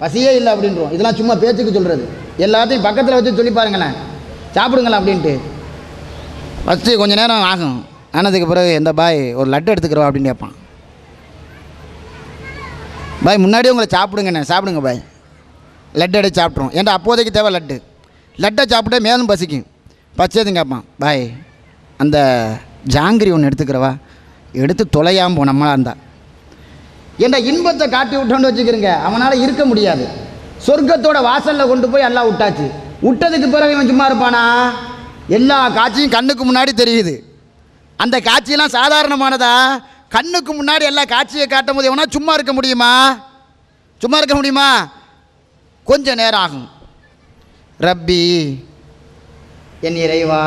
பசியே இல்லை அப்படின்றோம் இதெல்லாம் சும்மா பேச்சுக்கு சொல்கிறது எல்லாத்தையும் பக்கத்தில் வச்சு சொல்லி பாருங்களேன். சாப்பிடுங்களேன் அப்படின்ட்டு. ஃபஸ்ட்டு கொஞ்ச நேரம் ஆகும். ஆனதுக்கு பிறகு எந்த பாய் ஒரு லட்டு எடுத்துக்கிறோம் அப்படின்னு கேட்பான். பாய் முன்னாடியே உங்களை சாப்பிடுங்கண்ணே. சாப்பிடுங்க பாய். லட்டு எடுத்து சாப்பிட்ருவோம் ஏன்டா அப்போதைக்கு தேவை லட்டு. லட்டை சாப்பிட்டே மேலும் பசிக்கும். பச்சையதும் கேட்பான் பாய். அந்த ஜாங்கிரி ஒன்று எடுத்துக்கிறவா? எடுத்து தொலையாமல் போ நம்மளாக இருந்தா. என்ற இன்பத்தை காட்டி விட்டோன்னு வச்சுக்கிறங்க. அவனால் இருக்க முடியாது. சொர்க்கத்தோட வாசலில் கொண்டு போய் எல்லாம் விட்டாச்சு. விட்டதுக்கு பிறகு இவன் சும்மா இருப்பானா? எல்லா காட்சியும் கண்ணுக்கு முன்னாடி தெரியுது. அந்த காட்சியெல்லாம் சாதாரணமானதா? கண்ணுக்கு முன்னாடி எல்லா காட்சியை காட்டும் போது எவனா சும்மா இருக்க முடியுமா? சும்மா இருக்க முடியுமா? கொஞ்சம் நேரம் ஆகும். ரப்பி என் இறைவா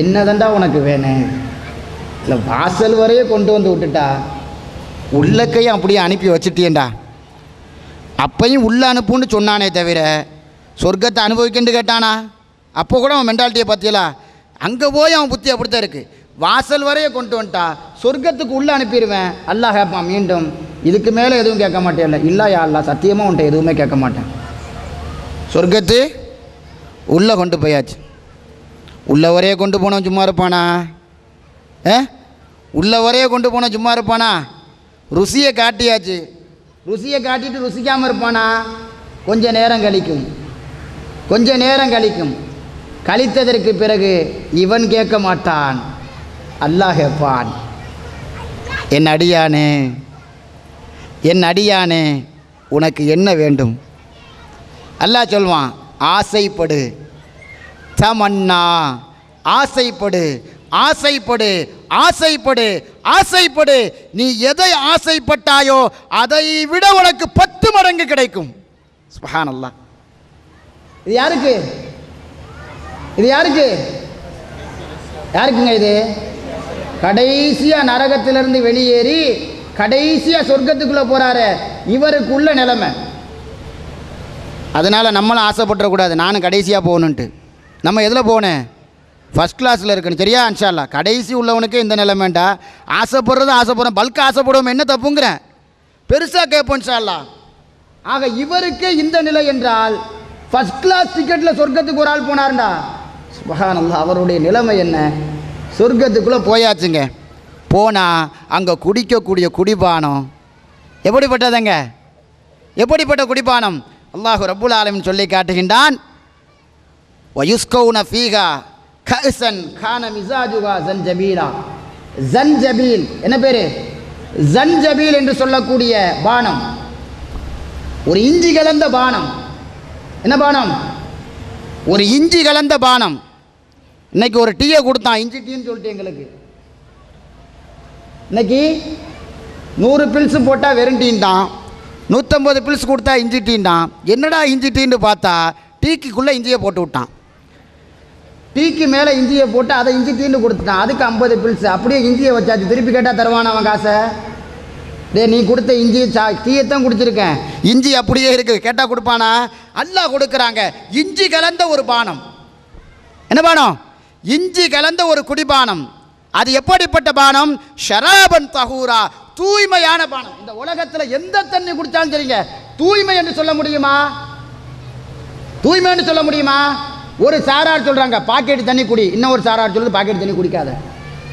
என்னதண்டா உனக்கு வேணும் இல்லை வாசல் வரையே கொண்டு வந்து விட்டுட்டா? உள்ளக்கையும் அப்படியே அனுப்பி வச்சுட்டியேண்டா. அப்பையும் உள்ளே அனுப்புன்னு சொன்னானே தவிர சொர்க்கத்தை அனுபவிக்கண்டு கேட்டானா? அப்போ கூட அவன் மென்டாலிட்டியை பார்த்தியலா அங்கே போய் அவன் புத்தி அப்படித்தான் இருக்குது வாசல் வரையே கொண்டு வந்துட்டா. சொர்க்கத்துக்கு உள்ளே அனுப்பிடுவேன். அல்லாஹ் கேட்பான் மீண்டும். இதுக்கு மேலே எதுவும் கேட்க மாட்டேன் இல்லை இல்லையா அல்லா சத்தியமாக உன்ட்ட எதுவுமே கேட்க மாட்டேன். சொர்க்கத்து உள்ளே கொண்டு போயாச்சு. உள்ள வரையே கொண்டு போனோம் சும்மா இருப்பானா? ஏ? உள்ள வரையே கொண்டு போனோம் சும்மா இருப்பானா? ருசியை காட்டியாச்சு. ருசியை காட்டிட்டு ருசிக்காமல் இருப்பானா? கொஞ்சம் நேரம் கழிக்கும். கொஞ்ச நேரம் கழிக்கும். கழித்ததற்கு பிறகு இவன் கேட்க மாட்டான். அல்லாஹ் கேட்பான். என் அடியானே என் அடியானே உனக்கு என்ன வேண்டும்? அல்லாஹ் சொல்வான் ஆசைப்படு. தமன்னா ஆசைப்படு ஆசைப்படு ஆசைப்படு ஆசைப்படு. நீ எதை ஆசைப்பட்டாயோ அதை விட உனக்கு பத்து மடங்கு கிடைக்கும். சுபஹான் இது யாருக்கு? இது யாருக்கு? யாருக்குங்க இது? கடைசியாக நரகத்திலிருந்து வெளியேறி கடைசியாக சொர்க்கத்துக்குள்ளே போகிறாரு இவருக்குள்ள நிலைமை. அதனால் நம்மளும் ஆசைப்பட்டுறக்கூடாது. நானும் கடைசியாக போகணுன்ட்டு நம்ம எதில் போனேன் ஃபஸ்ட் கிளாஸில் இருக்கணும் சரியா அன்ஷால்லா கடைசி உள்ளவனுக்கு இந்த நிலைமைண்டா ஆசைப்படுறது ஆசைப்படுறோம் பல்க் ஆசைப்படுவோம் என்ன தப்புங்கிறேன் பெருசாக கேட்போம் இன்ஷால்லா ஆக இவருக்கு இந்த நிலை என்றால் ஃபஸ்ட் கிளாஸ் டிக்கெட்டில் சொர்க்கத்துக்கு ஒரு ஆள் போனார்டா சுபஹானல்லாஹ் அவருடைய நிலைமை என்ன? சொர்க்கத்துக்குள்ளே போயாச்சுங்க. போனால் அங்கே குடிக்கக்கூடிய குடிபானம் எப்படிப்பட்டதுங்க? எப்படிப்பட்ட குடிபானம்? அல்லாஹு ரபுல் ஆலமின் சொல்லி காட்டுகின்றான். வயுஸ்கவுன ஃபீகா கசன் கான மிசாஜுகா ஜன்ஜபீலா. ஜன்ஜபீல் என்ன பேர்? ஜன்ஜபீல் என்று சொல்லக்கூடிய பானம். ஒரு இஞ்சி கலந்த பானம். என்ன பானம்? ஒரு இஞ்சி கலந்த பானம். இன்னைக்கு ஒரு டீயை கொடுத்தான் இஞ்சி டீன்னு சொல்லிட்டு எங்களுக்கு. இன்னைக்கு நூறு பில்ஸு போட்டால் வெறும் டீன் தான் நூற்றம்பது பில்ஸ் கொடுத்தா இஞ்சி டீன்னா என்னடா இஞ்சி டீன்னு பார்த்தா டீக்குள்ளே இஞ்சியை போட்டு விட்டான். டீக்கு மேலே இஞ்சியை போட்டு அதை இஞ்சி டீன்னு கொடுத்துட்டான். அதுக்கு ஐம்பது பில்ஸ் அப்படியே இஞ்சியை வச்சாச்சு. திருப்பி கேட்டால் தருவான் அவன் காசை? டேய் நீ கொடுத்த இஞ்சி சா டீயைத்தான் குடிச்சிருக்கேன். இஞ்சி அப்படியே இருக்குது. கேட்டால் கொடுப்பானா? அல்லா கொடுக்குறாங்க. இஞ்சி கலந்த ஒரு பானம். என்ன பானம்? இஞ்சி கலந்த ஒரு குடிபானம். அது எப்படிப்பட்ட பானம்? ஷராபன் தகூரா தூய்மையான பானம். இந்த உலகத்தில் எந்த தண்ணி குடித்தாலும் சரிங்க. தூய்மை என்று சொல்ல முடியுமா? தூய்மை என்று சொல்ல முடியுமா? ஒரு சாரார் சொல்கிறாங்க பாக்கெட் தண்ணி குடி. இன்னொரு சாரார் சொல்லுது பாக்கெட் தண்ணி குடிக்காத.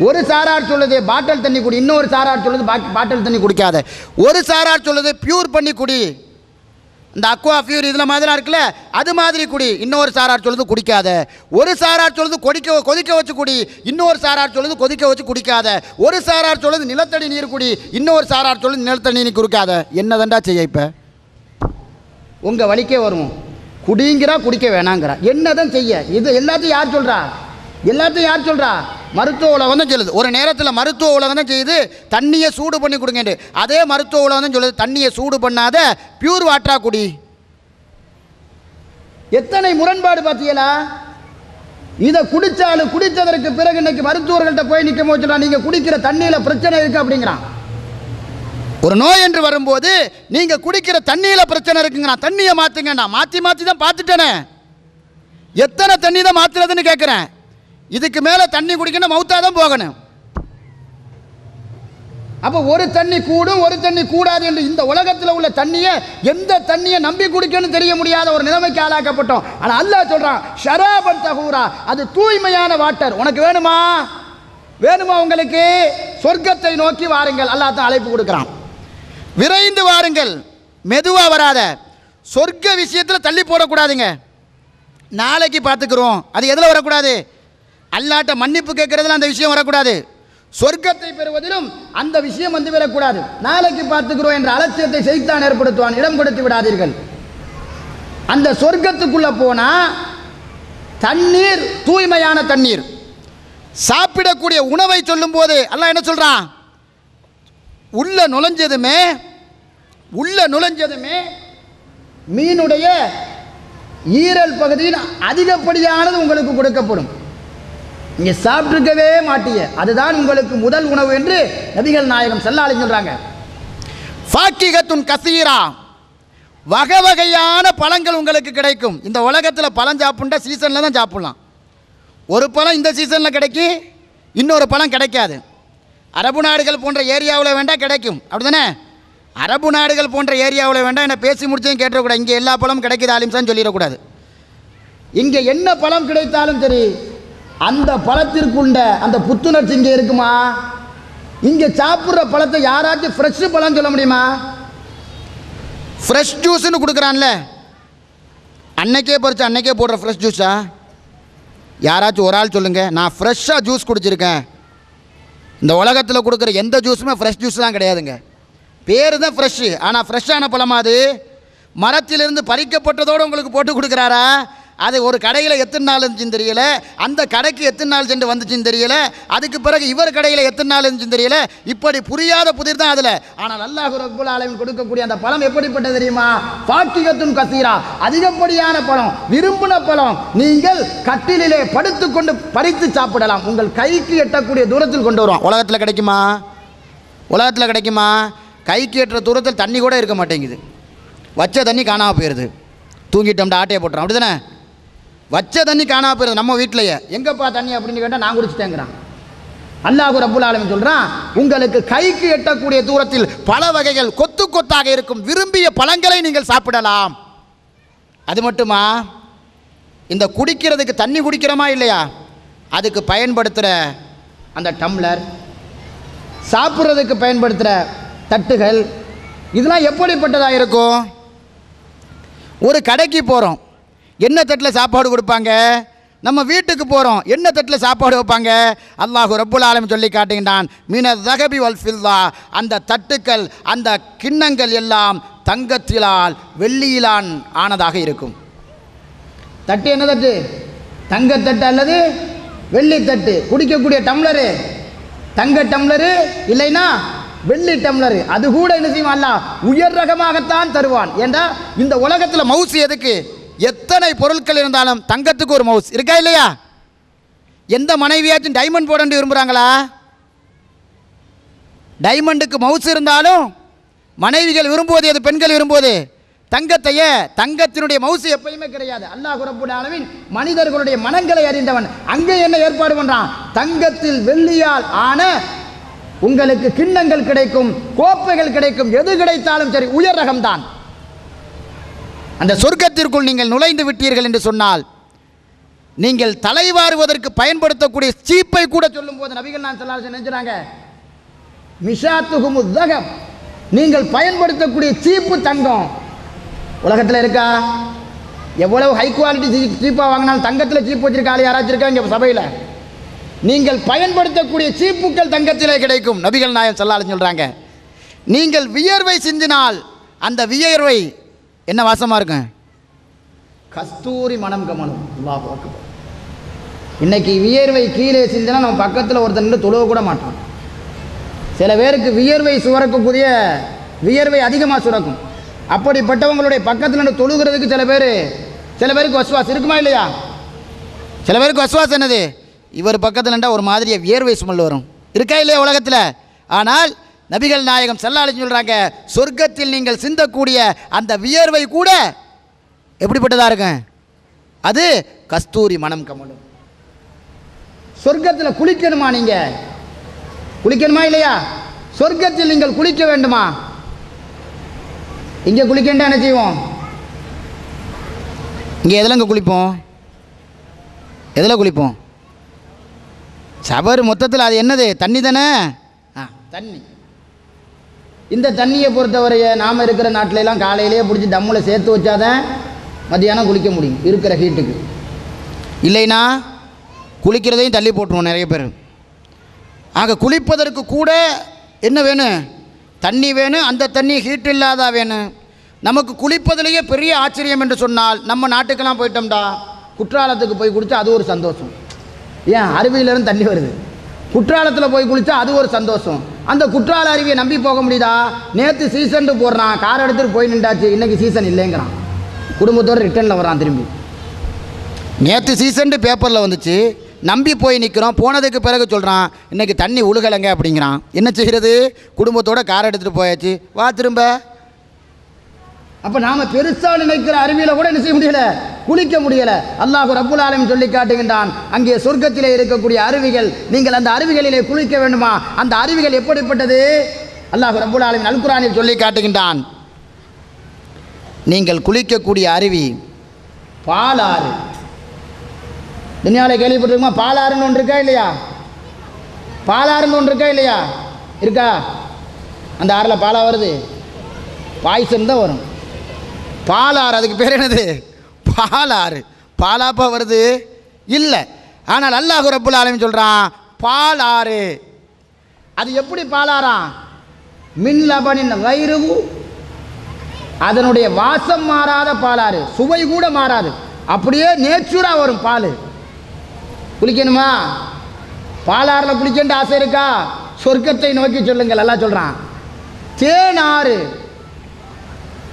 ஒரு சாரார் சொல்லுது பாட்டில் தண்ணி குடி. இன்னொரு சாரார் சொல்லுது பாட்டில் தண்ணி குடிக்காத. ஒரு சாரார் சொல்லுது பியூர் பண்ணி குடி. இந்த அக்வா ஃபியூர் இதில் மாதிரிலாம் இருக்குல்ல அது மாதிரி குடி இன்னொரு சாரார் சொல்லுது குடிக்காத. ஒரு சாரார் சொல்லுது கொதிக்க கொதிக்க வச்சு குடி இன்னொரு சாரார் சொல்லுது கொதிக்க வச்சு குடிக்காத. ஒரு சாரார் சொல்லுது நிலத்தடி நீர் குடி இன்னொரு சாரார் சொல்லுது நிலத்தடி நீர் குடிக்காத. என்னதண்டா செய்ய இப்போ? உங்கள் வழிக்கே வருவோம். குடிங்கிறா குடிக்க வேணாங்கிறா. என்னதான் செய்ய? இது எல்லாத்தையும் யார் சொல்கிறா எல்லாத்தையும் யார் சொல்கிறா மருத்துவ உலகம் தான் சொல்லுது. ஒரு நேரத்தில் மருத்துவ உலகம் தான் செய்யுது. தண்ணியை சூடு பண்ணி கொடுங்கன்ட்டு. அதே மருத்துவ உலகம் தான் சொல்லுது. தண்ணியை சூடு பண்ணாத பியூர் வாட்டரா குடி. எத்தனை முரண்பாடு பார்த்தீங்களா இதை குடித்தாலும் குடித்ததற்கு பிறகு இன்னைக்கு மருத்துவர்கள்ட்ட போய் நிற்க போச்சுடா நீங்கள் குடிக்கிற தண்ணியில் பிரச்சனை இருக்குது அப்படிங்கிறான். ஒரு நோய் என்று வரும்போது நீங்கள் குடிக்கிற தண்ணியில் பிரச்சனை இருக்குங்கண்ணா. தண்ணியை மாற்றுங்கண்ணா மாற்றி மாற்றி தான் பார்த்துட்டேனே. எத்தனை தண்ணி தான் மாற்றுறதுன்னு கேட்குறேன் இதுக்கு மேலே தண்ணி குடிக்கணும் மவுத்தா தான் போகணும். அப்போ ஒரு தண்ணி கூடும் ஒரு தண்ணி கூடாது என்று இந்த உலகத்தில் உள்ள தண்ணியை எந்த தண்ணியை நம்பி குடிக்கணும்னு தெரிய முடியாத ஒரு நிலைமைக்கு ஆளாக்கப்பட்டோம். ஆனால் அல்லாஹ் சொல்றான் ஷராபன் தகூரா. அது தூய்மையான வாட்டர். உனக்கு வேணுமா? வேணுமா உங்களுக்கு? சொர்க்கத்தை நோக்கி வாருங்கள். அல்லாஹ் தான் அழைப்பு கொடுக்குறான். விரைந்து வாருங்கள். மெதுவாக வராத. சொர்க்க விஷயத்தில் தள்ளி போடக்கூடாதுங்க. நாளைக்கு பார்த்துக்கிறோம். அது எதில் வரக்கூடாது? அல்லாட்ட மன்னிப்பு கேட்கறதுல அந்த விஷயம் வரக்கூடாது. சொர்க்கத்தை பெறுவதிலும் அந்த விஷயம் வந்து விடக்கூடாது. நாளைக்கு பார்த்துக்கிறோம் என்ற அலட்சியத்தை செய்தான் ஏற்படுத்துவான் இடம் கொடுத்து விடாதீர்கள். அந்த சொர்க்கத்துக்குள்ள போனா தண்ணீர் தூய்மையான தண்ணீர். சாப்பிடக்கூடிய உணவை சொல்லும்போது எல்லாம் என்ன சொல்றான்? உள்ள நுழைஞ்சதுமே உள்ள நுழைஞ்சதுமே மீனுடைய ஈரல் பகுதியில் அதிகப்படியானது உங்களுக்கு கொடுக்கப்படும். நீங்கள் சாப்பிட்டுருக்கவே மாட்டீங்க அதுதான் உங்களுக்கு முதல் உணவு என்று நபிகள் நாயகம் செல்லாலை சொல்கிறாங்க ஃபாக்கிகத்துன் கசீரா. வகை வகையான பழங்கள் உங்களுக்கு கிடைக்கும். இந்த உலகத்தில் பழம் சாப்பிட்டா சீசனில் தான் சாப்பிட்லாம். ஒரு பழம் இந்த சீசனில் கிடைக்கும் இன்னொரு பழம் கிடைக்காது. அரபு நாடுகள் போன்ற ஏரியாவில் வேண்டாம் கிடைக்கும். அப்படிதானே? அரபு நாடுகள் போன்ற ஏரியாவில் வேண்டாம் என்ன பேசி முடிச்சதும் கேட்டக்கூடாது இங்கே எல்லா பழமும் கிடைக்கிது ஆலிம்சான்னு சொல்லிடக்கூடாது. இங்கே என்ன பழம் கிடைத்தாலும் சரி அந்த பழத்திற்குண்ட அந்த புத்துணர்ச்சி இங்கே இருக்குமா? இங்கே சாப்பிட்ற பழத்தை யாராச்சும் ஃப்ரெஷ் பழம் சொல்ல முடியுமா? ஃப்ரெஷ் ஜூஸ்னு கொடுக்குறான்ல. அன்னைக்கே பறிச்சு அன்னைக்கே போடுற ஃப்ரெஷ் ஜூஸா யாராச்சும் ஒரு ஆள் சொல்லுங்கள் நான் ஃப்ரெஷ்ஷாக ஜூஸ் குடிச்சிருக்கேன். இந்த உலகத்தில் கொடுக்குற எந்த ஜூஸுமே ஃப்ரெஷ் ஜூஸ் தான் கிடையாதுங்க. பேர் தான் ஃப்ரெஷ்ஷு ஆனால் ஃப்ரெஷ்ஷான பழமா அது? மரத்திலிருந்து பறிக்கப்பட்டதோடு உங்களுக்கு போட்டு கொடுக்குறாரா? அது ஒரு கடையில் எத்தனை நாள் இருந்துச்சுன்னு தெரியல. அந்த கடைக்கு எத்தனை நாள் சென்று வந்துச்சுன்னு தெரியல. அதுக்கு பிறகு இவர் கடையில் எத்தனை நாள் இருந்துச்சுன்னு தெரியல. இப்படி புரியாத புதிர் தான் அதில். ஆனால் அல்லாஹ் ரப்புல் ஆலயம் கொடுக்கக்கூடிய அந்த பழம் எப்படிப்பட்டது தெரியுமா? பாக்கியத்தும் கசீரா. அதிகப்படியான பழம் விரும்பின பழம் நீங்கள் கட்டிலிலே படுத்துக்கொண்டு பறித்து சாப்பிடலாம். உங்கள் கைக்கு எட்டக்கூடிய தூரத்தில் கொண்டு வருவோம் உலகத்தில் கிடைக்குமா? உலகத்தில் கிடைக்குமா? கைக்கு எட்டுற தூரத்தில் தண்ணி கூட இருக்க மாட்டேங்குது. வச்ச தண்ணி காணாமல் போயிடுது தூங்கிட்டோம்டா ஆட்டையை போட்டுறோம் அப்படிதானே? வச்ச தண்ணி காணா போயிருது நம்ம வீட்டிலையே. எங்கப்பா தண்ணி அப்படின்னு கேட்டால் நான் குடிச்சிட்டேங்கிறான். அல்லாஹு ரப்புல் ஆலமி சொல்கிறான் உங்களுக்கு கைக்கு எட்டக்கூடிய தூரத்தில் பல வகைகள் கொத்து கொத்தாக இருக்கும் விரும்பிய பழங்களை நீங்கள் சாப்பிடலாம். அது மட்டுமா? இந்த குடிக்கிறதுக்கு தண்ணி குடிக்கிறோமா இல்லையா? அதுக்கு பயன்படுத்துகிற அந்த டம்ளர் சாப்பிட்றதுக்கு பயன்படுத்துகிற தட்டுகள் இதெல்லாம் எப்படிப்பட்டதாக இருக்கும்? ஒரு கடைக்கு போகிறோம் என்ன தட்டில் சாப்பாடு கொடுப்பாங்க? நம்ம வீட்டுக்கு போகிறோம் என்ன தட்டில் சாப்பாடு வைப்பாங்க? அல்லாஹு ரப்புல் ஆலம் சொல்லி காட்டுகின்றான். மீன தகபி வல்ஃபில்லா அந்த தட்டுக்கள் அந்த கிண்ணங்கள் எல்லாம் தங்கத்திலால் வெள்ளியிலான் ஆனதாக இருக்கும். தட்டு என்ன தட்டு? தங்கத்தட்டு அல்லது வெள்ளி தட்டு? குடிக்கக்கூடிய டம்ளரு. தங்க டம்ளரு இல்லைன்னா வெள்ளி டம்ளரு. அது கூட என்ன செய்வான் உயர் ரகமாகத்தான் தருவான். ஏண்டா? இந்த உலகத்தில் மவுசு எதுக்கு? எத்தனை பொருட்கள் இருந்தாலும் தங்கத்துக்கு ஒரு மவுஸ். இருக்கா இல்லையா? எந்த மனைவியாச்சும் டைமண்ட் போடண்டு விரும்புகிறாங்களா டைமண்டுக்கு மவுஸ் இருந்தாலும் மனைவிகள் விரும்புவது அது பெண்கள் விரும்புவது? தங்கத்தையே தங்கத்தினுடைய மவுசு எப்பயுமே கிடையாது. அல்லாஹ் ரப்புல் ஆலமீன் மனிதர்களுடைய மனங்களை அறிந்தவன். அங்கே என்ன ஏற்பாடு பண்ணுறான் தங்கத்தில் வெள்ளியால் ஆன உங்களுக்கு கிண்ணங்கள் கிடைக்கும் கோப்பைகள் கிடைக்கும். எது கிடைத்தாலும் சரி உயர் ரகம்தான். அந்த சொர்க்கத்திற்குள் நீங்கள் நுழைந்து விட்டீர்கள் என்று சொன்னால் நீங்கள் தலைவாறுவதற்கு பயன்படுத்தக்கூடிய சீப்பை கூட சொல்லும்போது நபிகள் நான் சொல்லாத நினைச்சுறாங்க மிஷாத்துகுமு தகம் நீங்கள் பயன்படுத்தக்கூடிய சீப்பு தங்கம். உலகத்தில் இருக்கா? எவ்வளவு ஹை குவாலிட்டி சீப்பாக வாங்கினாலும் தங்கத்தில் சீப்பு வச்சிருக்காள் யாராச்சும் இருக்கா இங்கே சபையில்? நீங்கள் பயன்படுத்தக்கூடிய சீப்புக்கள் தங்கத்திலே கிடைக்கும் நபிகள் நாயம் சொல்லாலும் சொல்கிறாங்க நீங்கள் வியர்வை சிந்தினால் அந்த வியர்வை என்ன வாசமாக இருக்கும்? கஸ்தூரி மனம் கமலும் அல்லாஹ் அக்பர். இன்னைக்கு வியர்வை கீழே சிந்தினா நம்ம பக்கத்தில் ஒருத்தன் நின்று தொழுவ கூட மாட்டான். சில பேருக்கு வியர்வை சுரக்கக்கூடிய வியர்வை அதிகமாக சுரக்கும். அப்படிப்பட்டவங்களுடைய பக்கத்தில் நின்று தொழுகிறதுக்கு சில பேர் சில பேருக்கு வசுவாசம் இருக்குமா இல்லையா? சில பேருக்கு வசுவாசம் என்னது? இவர் பக்கத்தில் நின்றா ஒரு மாதிரியா வியர்வை சுமல் வரும். இருக்கா இல்லையா உலகத்தில்? ஆனால் நபிகள் நாயகம் செல்லாளி சொல்கிறாங்க சொர்க்கத்தில் நீங்கள் சிந்தக்கூடிய அந்த வியர்வை கூட எப்படிப்பட்டதாக இருக்கும்? அது கஸ்தூரி மனம் கமலும் சொர்க்கத்தில் குளிக்கணுமா நீங்கள் குளிக்கணுமா இல்லையா? சொர்க்கத்தில் நீங்கள் குளிக்க வேண்டுமா? இங்கே குளிக்கண்டா என்ன செய்வோம்? இங்கே எதிலங்க குளிப்போம்? எதில் குளிப்போம்? சபர் மொத்தத்தில் அது என்னது? தண்ணி தானே? ஆ தண்ணி. இந்த தண்ணியை பொறுத்தவரைய நாம் இருக்கிற நாட்டில எல்லாம் காலையிலேயே பிடிச்சி டம்மில் சேர்த்து வச்சாதான் மத்தியானம் குளிக்க முடியும் இருக்கிற ஹீட்டுக்கு இல்லைன்னா குளிக்கிறதையும் தள்ளி போட்டுருவோம் நிறைய பேர். ஆக குளிப்பதற்கு கூட என்ன வேணும்? தண்ணி வேணும் அந்த தண்ணி ஹீட் இல்லாதா வேணும்? நமக்கு குளிப்பதிலேயே பெரிய ஆச்சரியம் என்று சொன்னால் நம்ம நாட்டுக்கெல்லாம் போயிட்டோம்டா குற்றாலத்துக்கு போய் குளிச்சா அது ஒரு சந்தோஷம். ஏன் அருவியிலேருந்து தண்ணி வருது. குற்றாலத்தில் போய் குளித்தா அது ஒரு சந்தோஷம். அந்த குற்றால அருவியை நம்பி போக முடியுதா? நேற்று சீசன்ட்டு போடுறான் கார் எடுத்துகிட்டு போய் நின்றாச்சு இன்றைக்கி சீசன் இல்லைங்கிறான். குடும்பத்தோடு ரிட்டர்னில் வரான் திரும்பி. நேற்று சீசன்ட்டு பேப்பரில் வந்துச்சு நம்பி போய் நிற்கிறோம் போனதுக்கு பிறகு சொல்கிறான் இன்றைக்கி தண்ணி உழுகலைங்க அப்படிங்கிறான். என்ன செய்கிறது குடும்பத்தோட கார் எடுத்துகிட்டு போயாச்சு. வா திரும்ப. அப்போ நாம் பெருசாக நினைக்கிற அருவியில் கூட என்ன செய்ய முடியல? குளிக்க முடியல. அல்லாஹ் ரப்புல் சொல்லி காட்டுகின்றான். அங்கே சொர்க்கத்திலே இருக்கக்கூடிய அருவிகள் நீங்கள் அந்த அருவிகளிலே குளிக்க வேண்டுமா? அந்த அருவிகள் எப்படிப்பட்டது? அல்லாஹ் ரப்புல் ஆலமீன் அல்குரானில் சொல்லி காட்டுகின்றான். நீங்கள் குளிக்கக்கூடிய அருவி பாலாறு. துனியாவில் கேள்விப்பட்டிருக்குமா? பாலாறுன்னு ஒன்று இருக்கா இல்லையா? பாலாறுன்னு ஒன்று இருக்கா இல்லையா? இருக்கா? அந்த ஆறில் பாலா வருது. பாய்சன் தான் வரும். பாலாறு அதுக்கு பேர் என்னது? பாலாறு. பாலாப்பா வருது? இல்லை. ஆனால் அல்லாஹு ரப்புல் ஆலமீன் சொல்கிறான் பாலாறு. அது எப்படி பாலாறாம் மின் லபனின் வைருவு அதனுடைய வாசம் மாறாத பாலாறு. சுவை கூட மாறாது. அப்படியே நேச்சுராக வரும் பால். குளிக்கணுமா? பாலாறில் குளிக்கன்ற ஆசை இருக்கா? சொர்க்கத்தை நோக்கி சொல்லுங்கள் எல்லாம் சொல்கிறான் தேன் ஆறு.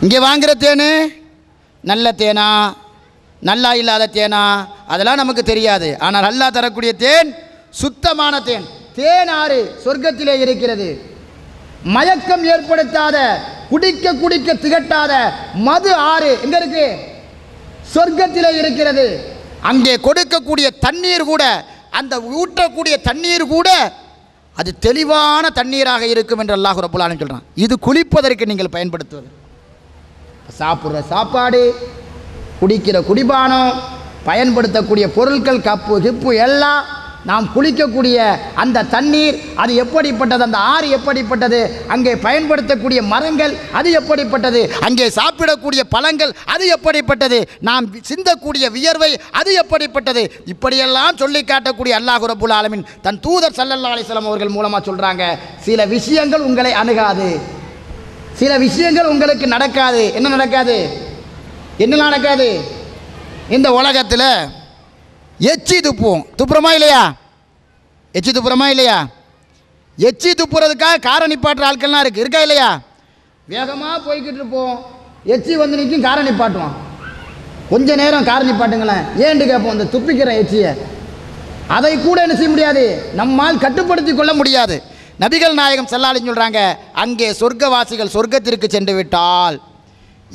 இங்கே வாங்குகிற தேன் நல்ல தேனா நல்லா இல்லாத தேனா அதெல்லாம் நமக்கு தெரியாது. ஆனால் நல்லா தரக்கூடிய தேன் சுத்தமான தேன். தேன் ஆறு சொர்க்கத்திலே இருக்கிறது. மயக்கம் ஏற்படுத்தாத குடிக்க குடிக்க திகட்டாத மது ஆறு எங்க இருக்கு? சொர்க்கத்திலே இருக்கிறது. அங்கே கொடுக்கக்கூடிய தண்ணீர் கூட அந்த ஊற்றக்கூடிய தண்ணீர் கூட அது தெளிவான தண்ணீராக இருக்கும் என்று அல்லாஹ் ரபுல்லான்னு சொல்கிறான் இது குளிப்பதற்கு நீங்கள் பயன்படுத்துவது. சாப்பிட்ற சாப்பாடு குடிக்கிற குடிபானம் பயன்படுத்தக்கூடிய பொருட்கள் கப்பு கிப்பு எல்லாம் நாம் குளிக்கக்கூடிய அந்த தண்ணீர் அது எப்படிப்பட்டது அந்த ஆறு எப்படிப்பட்டது அங்கே பயன்படுத்தக்கூடிய மரங்கள் அது எப்படிப்பட்டது அங்கே சாப்பிடக்கூடிய பழங்கள் அது எப்படிப்பட்டது நாம் சிந்தக்கூடிய வியர்வை அது எப்படிப்பட்டது இப்படியெல்லாம் சொல்லி காட்டக்கூடிய அல்லாஹ் ரபுல் ஆலமின் தன் தூதர் சல்லல்லா அலிஸ்லாம் அவர்கள் மூலமாக சொல்கிறாங்க சில விஷயங்கள் உங்களை அணுகாது. சில விஷயங்கள் உங்களுக்கு நடக்காது. என்ன நடக்காது? என்ன நடக்காது? இந்த உலகத்தில் எச்சி துப்புவோம். துப்புறமா இல்லையா? எச்சி துப்புறமா இல்லையா? எச்சி துப்புறதுக்காக காரை நிப்பாட்டுற ஆட்கள்லாம் இருக்குது இருக்கா இல்லையா? வேகமாக போய்கிட்டு இருப்போம். எச்சி வந்து நிற்கும் காரை நிப்பாட்டுவோம் கொஞ்ச நேரம் காரை நிப்பாட்டுங்களேன் ஏன்ட்டு கேட்போம்? இந்த துப்பிக்கிற எச்சியை. அதை கூட என்ன செய்ய முடியாது? நம்மால் கட்டுப்படுத்தி கொள்ள முடியாது. நபிகள் நாயகம் செல்லாலின்னு சொல்கிறாங்க அங்கே சொர்க்கவாசிகள் சொர்க்கத்திற்கு சென்று விட்டால்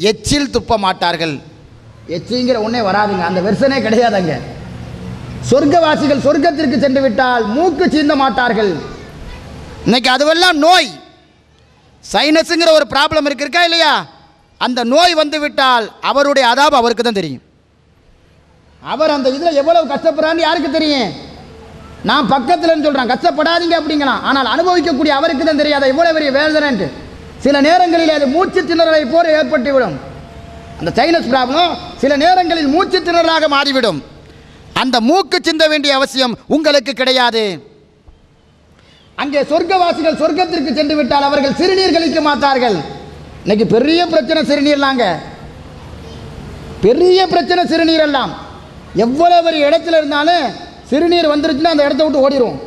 எச்சில் துப்ப மாட்டார்கள். எச்சிங்கிற ஒன்றே வராதுங்க. அந்த வெர்சனே கிடையாதுங்க. சொர்க்கவாசிகள் சொர்க்கத்திற்கு சென்று விட்டால் மூக்கு சீந்த மாட்டார்கள். இன்னைக்கு அதுவெல்லாம் நோய். சைனஸுங்கிற ஒரு ப்ராப்ளம் இருக்கு இருக்கா இல்லையா? அந்த நோய் வந்து விட்டால் அவருடைய அதாபம் அவருக்கு தான் தெரியும். அவர் அந்த இதில் எவ்வளவு கஷ்டப்படுறான்னு யாருக்கு தெரியும்? நான் பக்கத்தில்னு சொல்கிறேன் கஷ்டப்படாதீங்க அப்படிங்களாம் ஆனால் அனுபவிக்கக்கூடிய அவருக்கு தான் தெரியாது இவ்வளோ பெரிய வேதனைன்ட்டு. சில நேரங்களில் அது மூச்சு திணறலை போல ஏற்பட்டுவிடும். அந்த சைனஸ் ப்ராப்ளம் சில நேரங்களில் மூச்சு திணறலாக மாறிவிடும். அந்த மூக்கு சிந்த வேண்டிய அவசியம் உங்களுக்கு கிடையாது. அங்கே சொர்க்கவாசிகள் சொர்க்கத்திற்கு சென்று விட்டால் அவர்கள் சிறுநீர் கழிக்க மாட்டார்கள். இன்னைக்கு பெரிய பிரச்சனை சிறுநீர்லாங்க. பெரிய பிரச்சனை சிறுநீர் எல்லாம் எவ்வளவு இடத்துல இருந்தாலும் சிறுநீர் வந்துருச்சுன்னா அந்த இடத்த விட்டு ஓடிடும்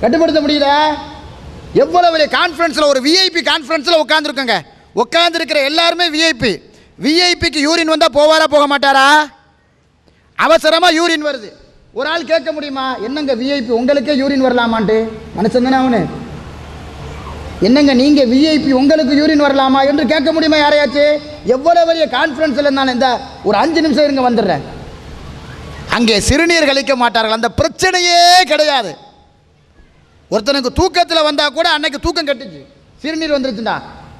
கட்டுப்படுத்த முடியல எவ்வளவு பெரிய கான்ஃபரன்ஸில் ஒரு விஐபி கான்ஃபரன்ஸில் உட்காந்துருக்கோங்க உட்காந்துருக்கிற எல்லாருமே விஐபி விஐபிக்கு யூரின் வந்தால் போவாரா போக மாட்டாரா? அவசரமாக யூரின் வருது. ஒரு ஆள் கேட்க முடியுமா? என்னங்க விஐபி உங்களுக்கே யூரின் வரலாமான்ட்டு? மனுஷன் தானே அவனு. என்னங்க நீங்க விஐபி உங்களுக்கு யூரின் வரலாமா? என்று கேட்க முடியுமா யாரையாச்சு? எவ்வளவு பெரிய கான்ஃபரன்ஸ்ல இருந்தாலும் இந்த ஒரு அஞ்சு நிமிஷம் இருங்க வந்துடுறேன். அங்கே சிறுநீர் கழிக்க மாட்டார்கள். அந்த பிரச்சனையே கிடையாது. ஒருத்தனுக்கு தூக்கத்தில் வந்தால் கூட அன்னைக்கு தூக்கம் கட்டுச்சு. சிறுநீர் வந்துருச்சுண்டா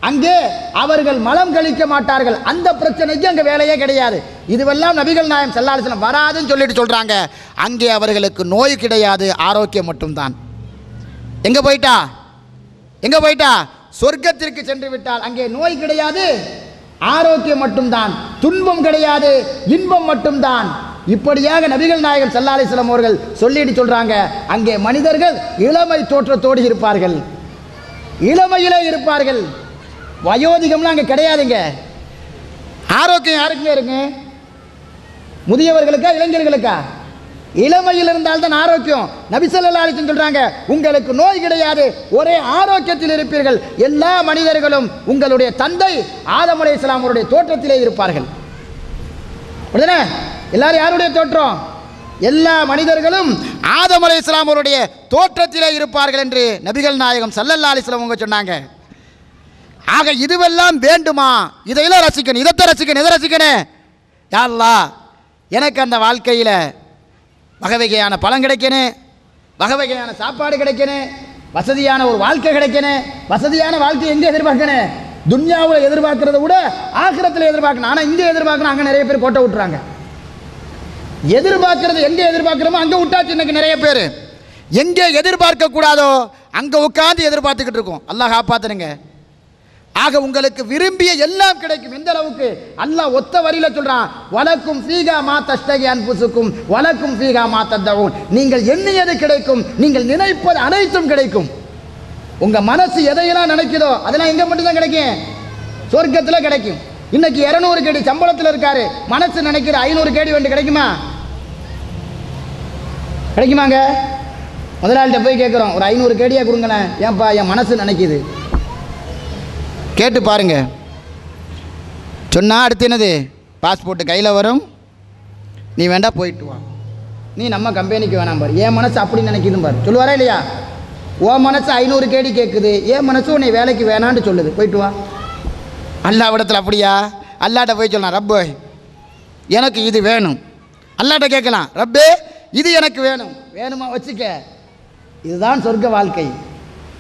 அங்கே அவர்கள் மலம் கழிக்க மாட்டார்கள். அந்த பிரச்சனைக்கு அங்கே வேலையே கிடையாது. இதுவெல்லாம் நபிகள் நாயம் செல்லாலிசனம் வராதுன்னு சொல்லிட்டு சொல்கிறாங்க அங்கே அவர்களுக்கு நோய் கிடையாது. ஆரோக்கியம் மட்டும்தான். எங்கே போயிட்டா? எங்கே போயிட்டா? சொர்க்கத்திற்கு சென்று விட்டால் அங்கே நோய் கிடையாது. ஆரோக்கியம் மட்டும்தான். துன்பம் கிடையாது. இன்பம் மட்டும்தான். இப்படியாக நபிகள் நாயகம் சல்லாலிஸ்லாம் அவர்கள் சொல்லிட்டு சொல்றாங்க. அங்கே மனிதர்கள் இளமை தோற்றத்தோடு இருப்பார்கள். இளமையிலே இருப்பார்கள். வயோதிகம்லாம் அங்கே கிடையாதுங்க. ஆரோக்கியம் யாருக்குங்க இருக்கு? முதியவர்களுக்கா இளைஞர்களுக்கா? இளமையில் இருந்தால்தான் ஆரோக்கியம். நபிசல்லா அலிசன் சொல்றாங்க உங்களுக்கு நோய் கிடையாது ஒரே ஆரோக்கியத்தில் இருப்பீர்கள். எல்லா மனிதர்களும் உங்களுடைய தந்தை ஆதம் இஸ்லாமருடைய தோற்றத்திலே இருப்பார்கள். அப்படிதானே எல்லாரும் யாருடைய தோற்றம்? எல்லா மனிதர்களும் ஆதம் அலை அவருடைய தோற்றத்திலே இருப்பார்கள் என்று நபிகள் நாயகம் சல்லல்லா அலிஸ்லாம் அவங்க சொன்னாங்க. ஆக இதுவெல்லாம் வேண்டுமா? இதையெல்லாம் ரசிக்கணும் இதைத்தான் ரசிக்கணும் எதை ரசிக்கணும்? யா எனக்கு அந்த வாழ்க்கையில் வகை வகையான பழம் கிடைக்கணும் வகை வகையான சாப்பாடு கிடைக்கணும் வசதியான ஒரு வாழ்க்கை கிடைக்கணும் வசதியான வாழ்க்கை எங்கே எதிர்பார்க்கணும்? துன்யாவில் எதிர்பார்க்கறத விட ஆகிரத்தில் எதிர்பார்க்கணும். ஆனால் இங்கே எதிர்பார்க்கணும் அங்கே நிறைய பேர் கோட்டை விட்டுறாங்க. எதிர்பார்க்கறது எங்கே எதிர்பார்க்குறோமோ அங்கே விட்டாச்சு இன்னைக்கு நிறைய பேர். எங்கே எதிர்பார்க்க கூடாதோ அங்கே உட்காந்து எதிர்பார்த்துக்கிட்டு இருக்கோம். அல்லாஹ் காப்பாத்துனுங்க. ஆக உங்களுக்கு விரும்பிய எல்லாம் கிடைக்கும். எந்த அளவுக்கு? அல்லாஹ் ஒத்த வரியில சொல்றான் வலக்கும் ஃபீகா மா தஸ்தகி அன்புசுக்கும் வலக்கும் ஃபீகா மா தத்தவும் நீங்கள் எண்ணியது கிடைக்கும் நீங்கள் நினைப்பது அனைத்தும் கிடைக்கும். உங்கள் மனசு எதையெல்லாம் நினைக்குதோ அதெல்லாம் எங்கே மட்டும்தான் கிடைக்கும்? சொர்க்கத்தில் கிடைக்கும். இன்னைக்கு இரநூறு கேடி சம்பளத்தில் இருக்காரு. மனசு நினைக்கிற ஐநூறு கேடி வேண்டி கிடைக்குமா? கிடைக்குமாங்க? முதலாளிகிட்ட போய் கேட்குறோம் ஒரு ஐநூறு கேடியாக கொடுங்களேன். ஏன்பா என் மனசு நினைக்கிது. கேட்டு பாருங்க. சொன்னால் அடுத்து என்னது? பாஸ்போர்ட்டு கையில் வரும். நீ வேண்டாம் போயிட்டு வா. நீ நம்ம கம்பெனிக்கு வேணாம் பாரு. என் மனசு அப்படி நினைக்கிதும் பாரு. சொல்லுவாரா இல்லையா? உன் மனசு ஐநூறு கேடி கேட்குது என் மனசு உன்னை வேலைக்கு வேணான்னு சொல்லுது. போயிட்டு வா. அல்லாவிடத்தில் அப்படியா? அல்லாட்ட போய் சொல்லலாம் ரப்பு எனக்கு இது வேணும். அல்லாட்ட கேட்கலாம் ரப்பே இது எனக்கு வேணும். வேணுமா? வச்சுக்க. இதுதான் சொர்க்க வாழ்க்கை.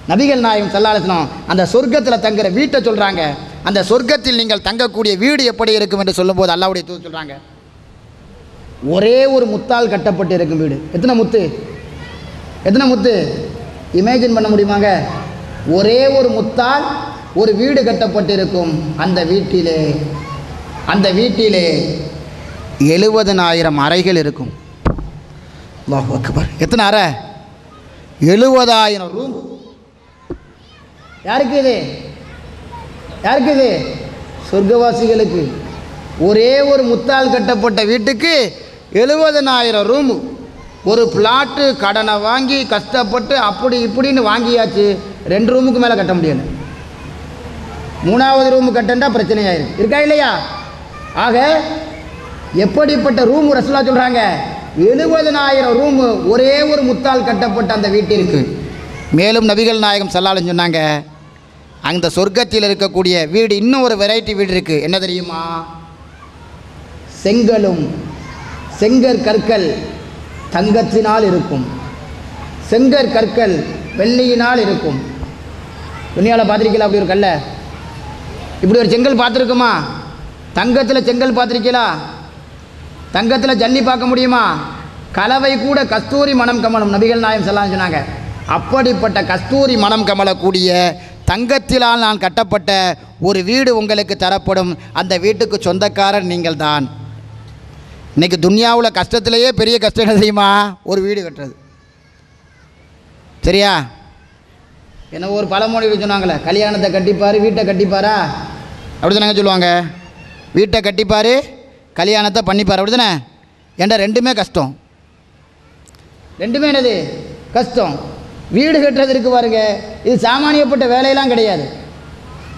நபிகள் நாயகம் சல்லாலசனம் அந்த சொர்க்கத்தில் தங்குற வீட்டை சொல்கிறாங்க அந்த சொர்க்கத்தில் நீங்கள் தங்கக்கூடிய வீடு எப்படி இருக்கும் என்று சொல்லும்போது அல்லாவுடைய தூது சொல்கிறாங்க ஒரே ஒரு முத்தால் கட்டப்பட்டு இருக்கும் வீடு. எத்தனை முத்து? எத்தனை முத்து? இமேஜின் பண்ண முடியுமாங்க? ஒரே ஒரு முத்தால் ஒரு வீடு கட்டப்பட்டிருக்கும். அந்த வீட்டிலே அந்த வீட்டிலே எழுபதனாயிரம் அறைகள் இருக்கும். அல்லாஹ் அக்பர். எத்தனை அறை? எழுபதாயிரம் ரூம். யாருக்கு இது? யாருக்கு இது? சொர்க்கவாசிகளுக்கு. ஒரே ஒரு முத்தால் கட்டப்பட்ட வீட்டுக்கு எழுபதனாயிரம் ரூமு. ஒரு பிளாட்டு கடனை வாங்கி கஷ்டப்பட்டு அப்படி இப்படின்னு வாங்கியாச்சு ரெண்டு ரூமுக்கு மேலே கட்ட முடியாது மூணாவது ரூமு கட்டண்டா பிரச்சனையாயிருக்கு. இருக்கா இல்லையா? ஆக எப்படிப்பட்ட ரூம் ரசலா சொல்கிறாங்க எழுபதனாயிரம் ரூமு ஒரே ஒரு முத்தால் கட்டப்பட்ட அந்த வீட்டிற்கு. மேலும் நபிகள் நாயகம் சல்லாலும் சொன்னாங்க அந்த சொர்க்கத்தில் இருக்கக்கூடிய வீடு இன்னும் ஒரு வெரைட்டி வீடு இருக்குது என்ன தெரியுமா? செங்கலும் செங்கற் கற்கள் தங்கத்தினால் இருக்கும். செங்கற் கற்கள் வெள்ளியினால் இருக்கும். துணியால் பார்த்துருக்கீங்களா? அப்படி ஒரு கல்லை. இப்படி ஒரு செங்கல் பார்த்துருக்குமா? தங்கத்தில் செங்கல் பார்த்துருக்கீங்களா? தங்கத்தில் ஜல்லி பார்க்க முடியுமா? கலவை கூட கஸ்தூரி மனம் கமலம் நபிகள் நாயம் செல்லாம் சொன்னாங்க. அப்படிப்பட்ட கஸ்தூரி மனம் கமலக்கூடிய தங்கத்திலால் நான் கட்டப்பட்ட ஒரு வீடு உங்களுக்கு தரப்படும். அந்த வீட்டுக்கு சொந்தக்காரர் நீங்கள் தான் இன்னைக்கு துன்யாவில் கஷ்டத்திலேயே பெரிய கஷ்டம் என்ன தெரியுமா? ஒரு வீடு கட்டுறது. சரியா? என்ன ஒரு பழமொழி சொன்னாங்களே கல்யாணத்தை கட்டிப்பார் வீட்டை கட்டிப்பாரா? அப்படி தானங்க சொல்லுவாங்க. வீட்டை கட்டிப்பார் கல்யாணத்தை பண்ணிப்பார் அப்படி தானே ஏன்டா ரெண்டுமே கஷ்டம். ரெண்டுமே என்னது? கஷ்டம். வீடு கட்டுறது இருக்கு பாருங்க. இது சாமானியப்பட்ட வேலையெல்லாம் கிடையாது.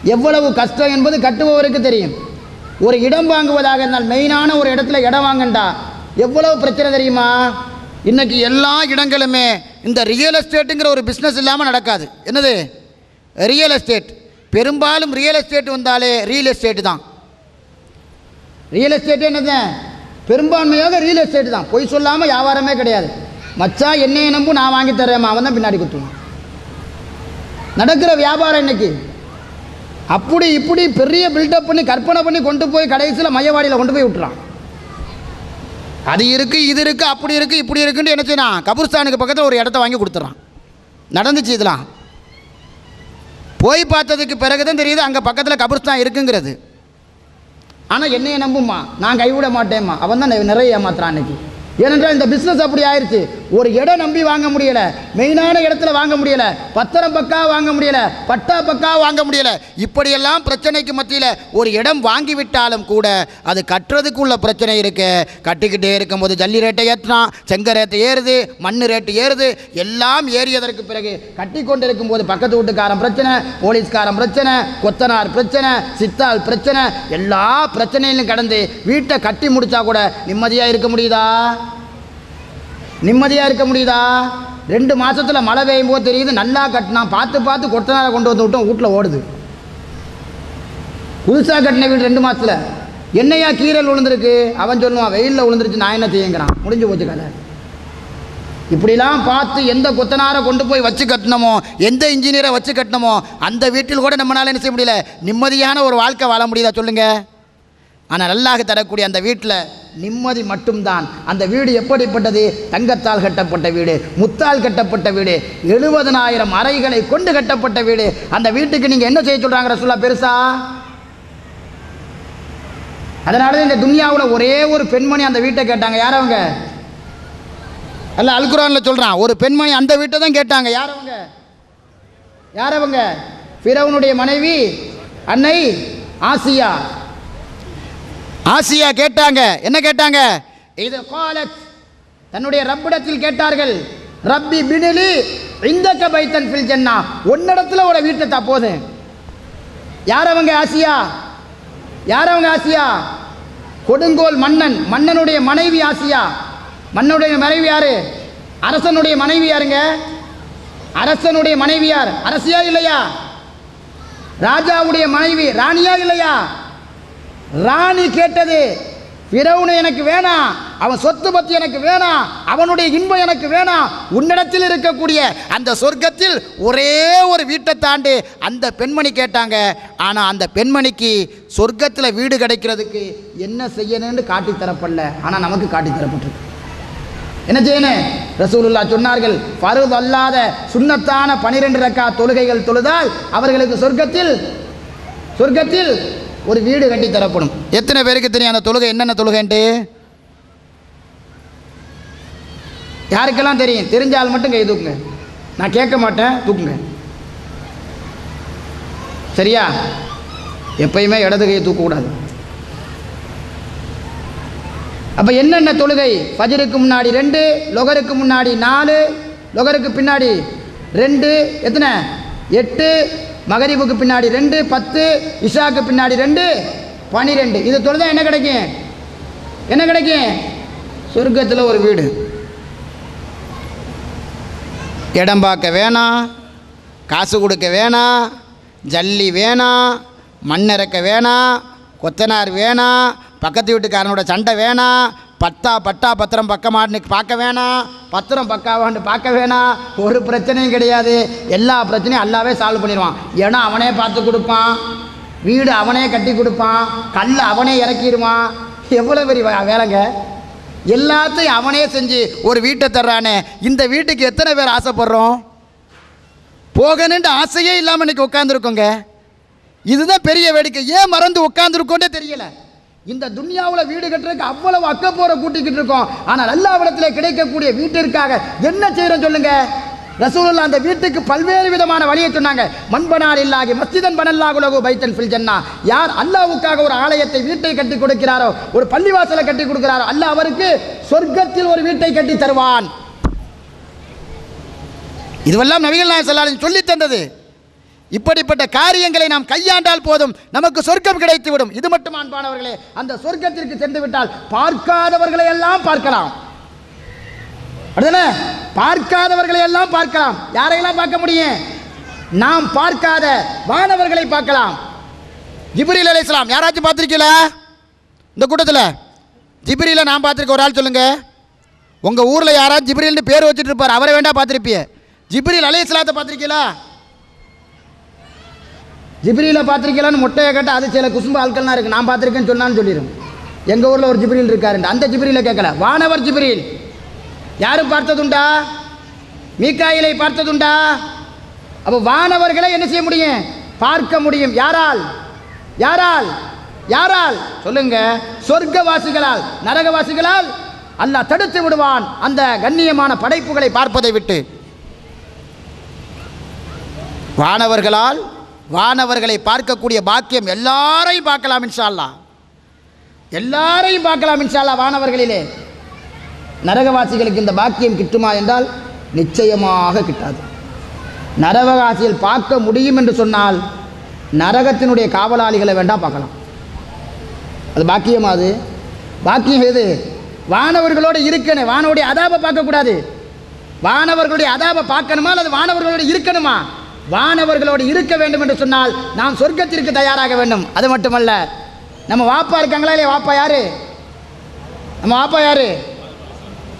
எவ்வளவு கஷ்டம் என்பது கட்டுபவருக்கு தெரியும். ஒரு இடம் வாங்குவதாக இருந்தால் மெயினான ஒரு இடத்துல இடம் வாங்கண்டா. எவ்வளவு பிரச்சனை தெரியுமா? இன்றைக்கி எல்லா இடங்களுமே இந்த ரியல் எஸ்டேட்டுங்கிற ஒரு பிஸ்னஸ் இல்லாமல் நடக்காது. என்னது? ரியல் எஸ்டேட் பெரும்பாலும் ரியல் எஸ்டேட் வந்தாலே ரியல் எஸ்டேட் தான். ரியல் எஸ்டேட் என்னது? பெரும்பான்மையாக ரியல் எஸ்டேட் தான். பொய் சொல்லாமல் வியாபாரமே கிடையாது. மச்சான் என்னைய நம்பும் நான் வாங்கி தரேம்மா அவன் தான் பின்னாடி குத்துவான். நடக்கிற வியாபாரம் இன்னைக்கு. அப்படி இப்படி பெரிய பில்டப் பண்ணி கற்பனை பண்ணி கொண்டு போய் கடைசியில் மையவாடியில் கொண்டு போய் விட்டுறான். அது இருக்குது இது இருக்குது அப்படி இருக்குது இப்படி இருக்குன்னு என்ன செய்யணும் கபூர்ஸ்தானுக்கு பக்கத்தில் ஒரு இடத்த வாங்கி கொடுத்துட்றான் நடந்துச்சு இதெல்லாம். போய் பார்த்ததுக்கு பிறகு தான் தெரியுது அங்கே பக்கத்தில் கபூர்ஸ்தான் இருக்குங்கிறது. ஆனால் என்னையை நம்புமா நான் கைவிட மாட்டேம்மா. அவன் தான் நிறைய ஏமாத்துறான் அன்னைக்கு. ஏனென்றால் இந்த பிஸ்னஸ் அப்படி ஆயிடுச்சு ஒரு இடம் நம்பி வாங்க முடியலை. மெயினான இடத்துல வாங்க முடியலை. பத்திரம் பக்கா வாங்க முடியலை. பட்டா பக்கா வாங்க முடியலை. இப்படியெல்லாம் பிரச்சனைக்கு மத்தியில் ஒரு இடம் வாங்கி விட்டாலும் கூட அது கட்டுறதுக்குள்ள பிரச்சனை இருக்கு. கட்டிக்கிட்டே இருக்கும்போது ஜல்லி ரேட்டை ஏற்றினான் செங்க ரேட்டு ஏறுது மண் ரேட்டு ஏறுது எல்லாம் ஏறியதற்கு பிறகு கட்டி கொண்டு இருக்கும்போது பக்கத்து வீட்டுக்காரன் பிரச்சனை போலீஸ்காரன் பிரச்சனை கொத்தனார் பிரச்சனை சித்தால் பிரச்சனை எல்லா பிரச்சனையிலும் கடந்து வீட்டை கட்டி முடிச்சா கூட நிம்மதியாக இருக்க முடியுதா? நிம்மதியாக இருக்க முடியுதா? ரெண்டு மாதத்தில் மழை பெய்யும் போது தெரியுது நல்லா கட்டினான் பார்த்து பார்த்து கொத்தனாரை கொண்டு வந்து விட்டோம் வீட்டில் ஓடுது. புதுசாக கட்டின வீடு ரெண்டு மாதத்தில் என்னையா கீரல் விழுந்திருக்கு? அவன் சொல்லுவான் வெயிலில் விழுந்துருச்சு நான் என்ன செய்யுங்கிறான்? முடிஞ்சு போச்சு கதை. இப்படிலாம் பார்த்து எந்த கொத்தனாரை கொண்டு போய் வச்சு கட்டினமோ எந்த இன்ஜினியரை வச்சு கட்டினமோ அந்த வீட்டில் கூட நம்மளால் என்ன செய்ய முடியல? நிம்மதியான ஒரு வாழ்க்கை வாழ முடியுதா சொல்லுங்கள் ஆனால் அல்லாஹ் தரக்கூடிய அந்த வீட்டில் நிம்மதி மட்டும்தான். அந்த வீடு எப்படிப்பட்டது? தங்கத்தால் கட்டப்பட்ட வீடு முத்தால் கட்டப்பட்ட வீடு எழுபதனாயிரம் அறைகளை கொண்டு கட்டப்பட்ட வீடு. அந்த வீட்டுக்கு நீங்கள் என்ன செய்ய சொல்கிறாங்க ரசூலா பெருசா? அதனால தான் இந்த துனியாவில் ஒரே ஒரு பெண்மணி அந்த வீட்டை கேட்டாங்க. யார் அவங்க? அல்ல அல்குரானில் சொல்கிறான் ஒரு பெண்மணி அந்த வீட்டை தான் கேட்டாங்க. யார் அவங்க? யார் அவங்க? பிறவனுடைய மனைவி அன்னை ஆசியா. ஆசியா கேட்டாங்க. என்ன கேட்டாங்க? இது காலத் தன்னுடைய ரப்பிடத்தில் கேட்டார்கள் ரப்பி பினிலி இந்தக்க பைத்தன் ஃபில் ஜன்னா. உன்னிடத்துல ஒரு வீட்டை தா போதும் யார் அவங்க ஆசியா? யார் அவங்க ஆசியா? கொடுங்கோல் மன்னன். மன்னனுடைய மனைவி ஆசியா. மன்னனுடைய மனைவி யாரு? அரசனுடைய மனைவி யாருங்க? அரசனுடைய மனைவியார் அரசியா இல்லையா? ராஜாவுடைய மனைவி ராணியா இல்லையா? ராணி கேட்டது பிறவுனு எனக்கு வேணாம் அவன் சொத்து பத்தி எனக்கு வேணாம் அவனுடைய இன்பம் எனக்கு வேணாம் உன்னிடத்தில் இருக்கக்கூடிய அந்த சொர்க்கத்தில் ஒரே ஒரு வீட்டை தாண்டி அந்த பெண்மணி கேட்டாங்க. ஆனால் அந்த பெண்மணிக்கு சொர்க்கத்தில் வீடு கிடைக்கிறதுக்கு என்ன செய்யணும்னு காட்டி தரப்படல. ஆனால் நமக்கு காட்டி தரப்பட்டிருக்கு. என்ன செய்யணும்? ரசூலுல்லா சொன்னார்கள் பருவ அல்லாத சுண்ணத்தான பனிரெண்டு ரக்கா தொழுகைகள் தொழுதால் அவர்களுக்கு சொர்க்கத்தில் சொர்க்கத்தில் ஒரு வீடு கட்டி தரப்படும். எத்தனை பேருக்கு தெரியும் அந்த தொழுகை? என்னென்ன தொழுகைன்ட்டு? யாருக்கெல்லாம் தெரியும்? தெரிஞ்சால் மட்டும் கை தூக்குங்க. நான் கேட்க மாட்டேன் தூக்குங்க. சரியா? எப்பயுமே இடது கையை தூக்கக்கூடாது. அப்போ என்னென்ன தொழுகை? ஃபஜருக்கு முன்னாடி ரெண்டு லொகருக்கு முன்னாடி நாலு லொகருக்கு பின்னாடி ரெண்டு எத்தனை? எட்டு மகரிபுக்கு பின்னாடி ரெண்டு பத்து இஷாக்கு பின்னாடி ரெண்டு பனிரெண்டு. இது தொழுதா என்ன கிடைக்கும்? என்ன கிடைக்கும்? சொர்க்கத்தில் ஒரு வீடு. இடம் பார்க்க வேணாம் காசு கொடுக்க வேணாம் ஜல்லி வேணாம் மண் இறக்க வேணாம் கொத்தனார் வேணாம் பக்கத்து வீட்டுக்காரனோட சண்டை வேணாம் பத்தா பட்டா பத்திரம் பக்கமான்னு பார்க்க வேணாம் பத்திரம் பக்காவான்னு பார்க்க வேணாம் ஒரு பிரச்சனையும் கிடையாது. எல்லா பிரச்சனையும் அல்லாவே சால்வ் பண்ணிடுவான். ஏன்னா அவனே பார்த்து கொடுப்பான். வீடு அவனே கட்டி கொடுப்பான். கல் அவனே இறக்கிடுவான். எவ்வளோ பெரிய வே- வேலைங்க? எல்லாத்தையும் அவனே செஞ்சு ஒரு வீட்டை தர்றானே. இந்த வீட்டுக்கு எத்தனை பேர் ஆசைப்படுறோம்? போகணுன்ற ஆசையே இல்லாமல் இன்றைக்கி உட்காந்துருக்கோங்க இதுதான் பெரிய வேடிக்கை. ஏன் மறந்து உட்காந்துருக்கோன்னே தெரியலை. இந்த துன்யாவில் வீடு கட்டுறதுக்கு அவ்வளவு அக்கப்போரை கூட்டிக்கிட்டு இருக்கோம். ஆனால் அல்லாவிடத்தில் கிடைக்கக்கூடிய வீட்டிற்காக என்ன செய்கிறோம் சொல்லுங்க? ரசூலுல்லா அந்த வீட்டுக்கு பல்வேறு விதமான வழியை சொன்னாங்க. மண்பனார் இல்லாகி மஸ்ஜிதன் பனல்லாகுலகு பைத்தன் ஃபில் ஜன்னா. யார் அல்லாவுக்காக ஒரு ஆலயத்தை வீட்டை கட்டி கொடுக்கிறாரோ ஒரு பள்ளிவாசலை கட்டி கொடுக்கிறாரோ அல்லாஹ் அவருக்கு சொர்க்கத்தில் ஒரு வீட்டை கட்டி தருவான். இதுவெல்லாம் நபிகள் நாயர் ஸல்லல்லாஹு சொல்லி தந்தது. இப்படிப்பட்ட காரியங்களை நாம் கையாண்டால் போதும் நமக்கு சொர்க்கம் கிடைத்துவிடும். இது மட்டும் அன்பானவர்களே அந்த சொர்க்கத்திற்கு சென்று விட்டால் பார்க்காதவர்களை எல்லாம் பார்க்கலாம். பார்க்காதவர்களை எல்லாம் பார்க்கலாம். யாரையெல்லாம் பார்க்க முடியும்? நாம் பார்க்காத வானவர்களை பார்க்கலாம். ஜிப்ரீல் அலைஹிஸ்ஸலாம் யாராச்சும் பார்த்துருக்கீங்களா? இந்த கூட்டத்தில்? ஜிபிரியில் நான் பார்த்துருக்க ஒரு ஆள் சொல்லுங்கள் உங்கள் ஊரில் யாராவது ஜிப்ரில்னு பேர் வச்சுட்டு இருப்பார் அவரை வேண்டாம் பார்த்துருப்பிய. ஜிப்ரில் அலையஸ்லாத்தை பார்த்துருக்கீங்களா? ஜிப்ரியில் பார்த்துருக்கீங்களான்னு முட்டையை கேட்டால் அது சில குசும்பு ஆட்கள்லாம் இருக்குது நான் பார்த்துருக்கேன்னு சொன்னான்னு சொல்லிடும் எங்கள் ஊரில் ஒரு ஜிப்ரியில் இருக்காருண்டு அந்த ஜிப்ரியில் கேட்கல வானவர் ஜிப்ரியில் யாரும் பார்த்ததுண்டா? மீக்காயிலை பார்த்ததுண்டா? அப்போ வானவர்களை என்ன செய்ய முடியும்? பார்க்க முடியும். யாரால்? யாரால்? யாரால்? சொல்லுங்க. சொர்க்கவாசிகளால். நரகவாசிகளால் அல்லாஹ் தடுத்து விடுவான் அந்த கண்ணியமான படைப்புகளை பார்ப்பதை விட்டு. வானவர்களால் வானவர்களை பார்க்கக்கூடிய பாக்கியம் எல்லாரையும் பார்க்கலாம் இன்ஷால்லா எல்லாரையும் பார்க்கலாம் இன்ஷால்லா வானவர்களிலே. நரகவாசிகளுக்கு இந்த பாக்கியம் கிட்டுமா என்றால் நிச்சயமாக கிட்டாது. நரகவாசிகள் பார்க்க முடியும் என்று சொன்னால் நரகத்தினுடைய காவலாளிகளை வேண்டாம் பார்க்கலாம். அது பாக்கியம் அது? பாக்கியம் எது? வானவர்களோடு இருக்கணும். வானவருடைய அதாபை பார்க்கக்கூடாது. வானவர்களுடைய அதாபை பார்க்கணுமா? அல்லது வானவர்களோடு இருக்கணுமா? வானவர்களோடு இருக்க வேண்டும் என்று சொன்னால் நாம் சொர்க்கத்திற்கு தயாராக வேண்டும். அது மட்டுமல்ல நம்ம வாப்பா இருக்காங்களா இல்லையா? வாப்பா யாரு? நம்ம வாப்பா யாரு?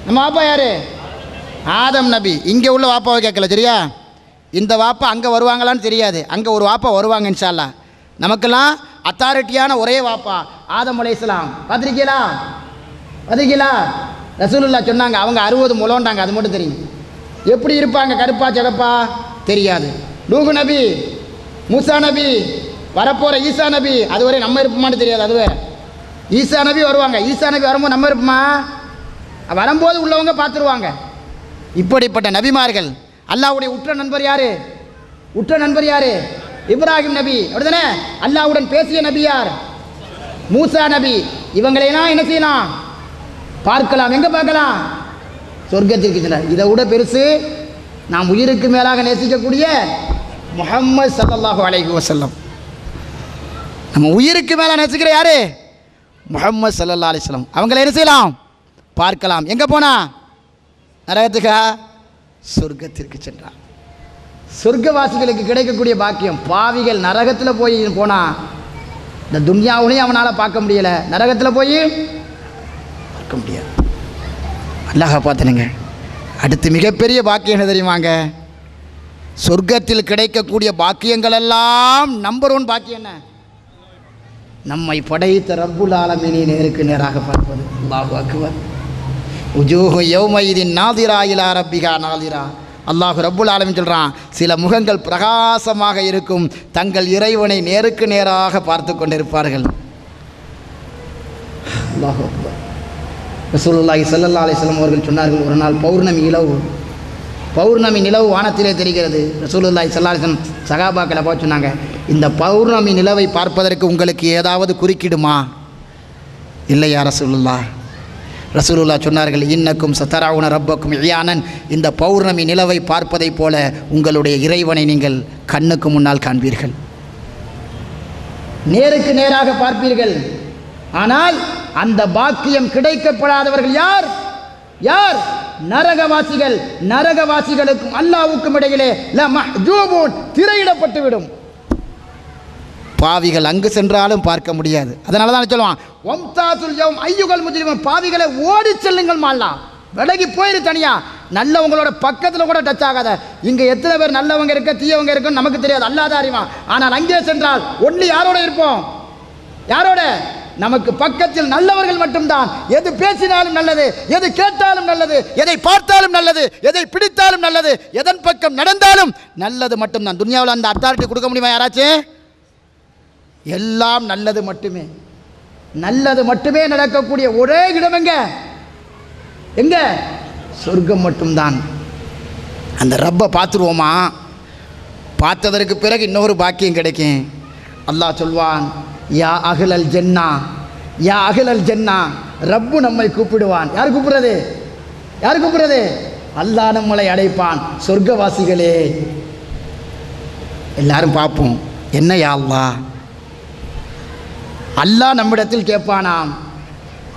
நம்ம வாப்பா யாரு? ஆதம் நபி. இங்கே உள்ள வாப்பாவை கேட்கல சரியா? இந்த வாப்பா அங்கே வருவாங்களான்னு தெரியாது. அங்கே ஒரு வாப்பா வருவாங்க இன்ஷால்லா நமக்கெல்லாம் அத்தாரிட்டியான ஒரே வாப்பா ஆதம் அலைஹிஸ்ஸலாம் பார்த்துருக்கீங்களா? பார்த்துருக்கீங்களா? ரசூலுல்லா சொன்னாங்க அவங்க அறுபது முலோண்டாங்க அது மட்டும் தெரியும். எப்படி இருப்பாங்க கருப்பா சிகப்பா? தெரியாது. நூகு நபி மூசா நபி வரப்போகிற ஈசா நபி அதுவரை நம்ம இருப்போமான்னு தெரியாது அதுவே ஈசா நபி வருவாங்க. ஈசா நபி வரும்போது நம்ம இருப்போமா? வரும்போது உள்ளவங்க பார்த்துருவாங்க. இப்படிப்பட்ட நபிமார்கள் அல்லாவுடைய உற்ற நண்பர் யாரு? உற்ற நண்பர் யாரு? இப்ராஹிம் நபி. அப்படிதானே அல்லாஹ்வுடன் பேசிய நபி யார்? மூசா நபி. இவங்களையெல்லாம் என்ன செய்யலாம்? பார்க்கலாம். எங்க பார்க்கலாம்? சொர்க்கத்திற்கு இதை விட பெருசு நாம் உயிருக்கு மேலாக நேசிக்கக்கூடிய முஹம்மது சல்லாஹூ அலைஹி வசல்லம் நம்ம உயிருக்கு மேலே நினச்சிக்கிற யாரு? முகம்மது சல்லா அலிஸ்லாம் அவங்கள என்ன செய்யலாம்? பார்க்கலாம். எங்கே போனா? நரகத்துக்கா? சொர்க்கத்திற்கு சென்றான். சொர்க்கவாசிகளுக்கு கிடைக்கக்கூடிய பாக்கியம் பாவிகள் நரகத்தில் போய் போனா இந்த துன்யாவுலையும் அவனால் பார்க்க முடியல. நரகத்தில் போய் பார்க்க முடியாது. அல்லாஹ் பார்த்துனுங்க அடுத்து மிகப்பெரிய பாக்கியம் என்ன தெரியுமாங்க? சொர்க்கத்தில் கிடைக்கக்கூடிய பாக்கியங்கள் எல்லாம் நம்பர் ஒன் பாக்கியம் என்ன? நம்மை படைத்த ரப்புல் ஆலமினி நேருக்கு நேராக பார்ப்பது. அல்லாஹு அக்பர். உஜூஹு யௌமைதின் நாதிரா இலா ரப்பிகா நாதிரா. அல்லாஹ் ரப்புல் ஆலமின் சொல்கிறான் சில முகங்கள் பிரகாசமாக இருக்கும் தங்கள் இறைவனை நேருக்கு நேராக பார்த்து கொண்டிருப்பார்கள். அல்லாஹு அக்பர். ரசூலுல்லாஹி ஸல்லல்லாஹு அலைஹி அவர்கள் சொன்னார்கள் ஒரு நாள் பௌர்ணமி நிலவு பௌர்ணமி நிலவு வானத்திலே தெரிகிறது. ரசூலுல்லாய் சல்லாசன் சகாபாக்களை போய் சொன்னாங்க இந்த பௌர்ணமி நிலவை பார்ப்பதற்கு உங்களுக்கு ஏதாவது குறுக்கிடுமா? இல்லையா ரசூலுல்லா ரசூலுல்லா சொன்னார்கள் இன்னக்கும் சத்தராவுன ரப்பக்கும் இயானன். இந்த பௌர்ணமி நிலவை பார்ப்பதைப் போல உங்களுடைய இறைவனை நீங்கள் கண்ணுக்கு முன்னால் காண்பீர்கள். நேருக்கு நேராக பார்ப்பீர்கள். ஆனால் அந்த பாக்கியம் கிடைக்கப்படாதவர்கள் யார்? யார்? நரகவாசிகள் நரகவாசிகளுக்கும் அல்லாவுக்கும் இடையிலே திரையிடப்பட்டுவிடும் திரையிடப்பட்டு விடும் பாவிகள் அங்கு சென்றாலும் பார்க்க முடியாது. அதனால தான் சொல்லுவான் ஒம்தாசுல் யௌம் ஐயுகள் முஜ்ரிமன் பாவிகளை ஓடி செல்லுங்கள் மாலா விலகி போயிரு தனியா. நல்லவங்களோட பக்கத்தில் கூட டச் ஆகாத. இங்கே எத்தனை பேர் நல்லவங்க இருக்க தீயவங்க இருக்குன்னு நமக்கு தெரியாது. அல்லாத அறிவான். ஆனால் அங்கே சென்றால் ஒன்லி யாரோட இருப்போம்? யாரோட? நமக்கு பக்கத்தில் நல்லவர்கள் மட்டும்தான். எது பேசினாலும் நல்லது எது கேட்டாலும் நல்லது எதை பார்த்தாலும் நல்லது எதை பிடித்தாலும் நல்லது எதன் பக்கம் நடந்தாலும் நல்லது மட்டும்தான். துனியாவில் அந்த அத்தாரிட்டி கொடுக்க முடியுமா யாராச்சும் எல்லாம் நல்லது மட்டுமே. நல்லது மட்டுமே நடக்கக்கூடிய ஒரே இடம் எங்க? எங்க? சொர்க்கம் மட்டும்தான். அந்த ரப்பை பார்த்துருவோமா? பார்த்ததற்கு பிறகு இன்னொரு பாக்கியம் கிடைக்கும். அல்லாஹ் சொல்வான் யா அகிலல் ஜென்னா யா அகிலல் ஜென்னா ரப்பு நம்மை கூப்பிடுவான். யார் கூப்பிடுறது? யார் கூப்பிடுறது? அல்லாஹ் நம்மளை அடைப்பான். சொர்க்கவாசிகளே. எல்லாரும் பார்ப்போம். என்ன யா அல்லாஹ்? அல்லாஹ் நம்மிடத்தில் கேட்பானாம்.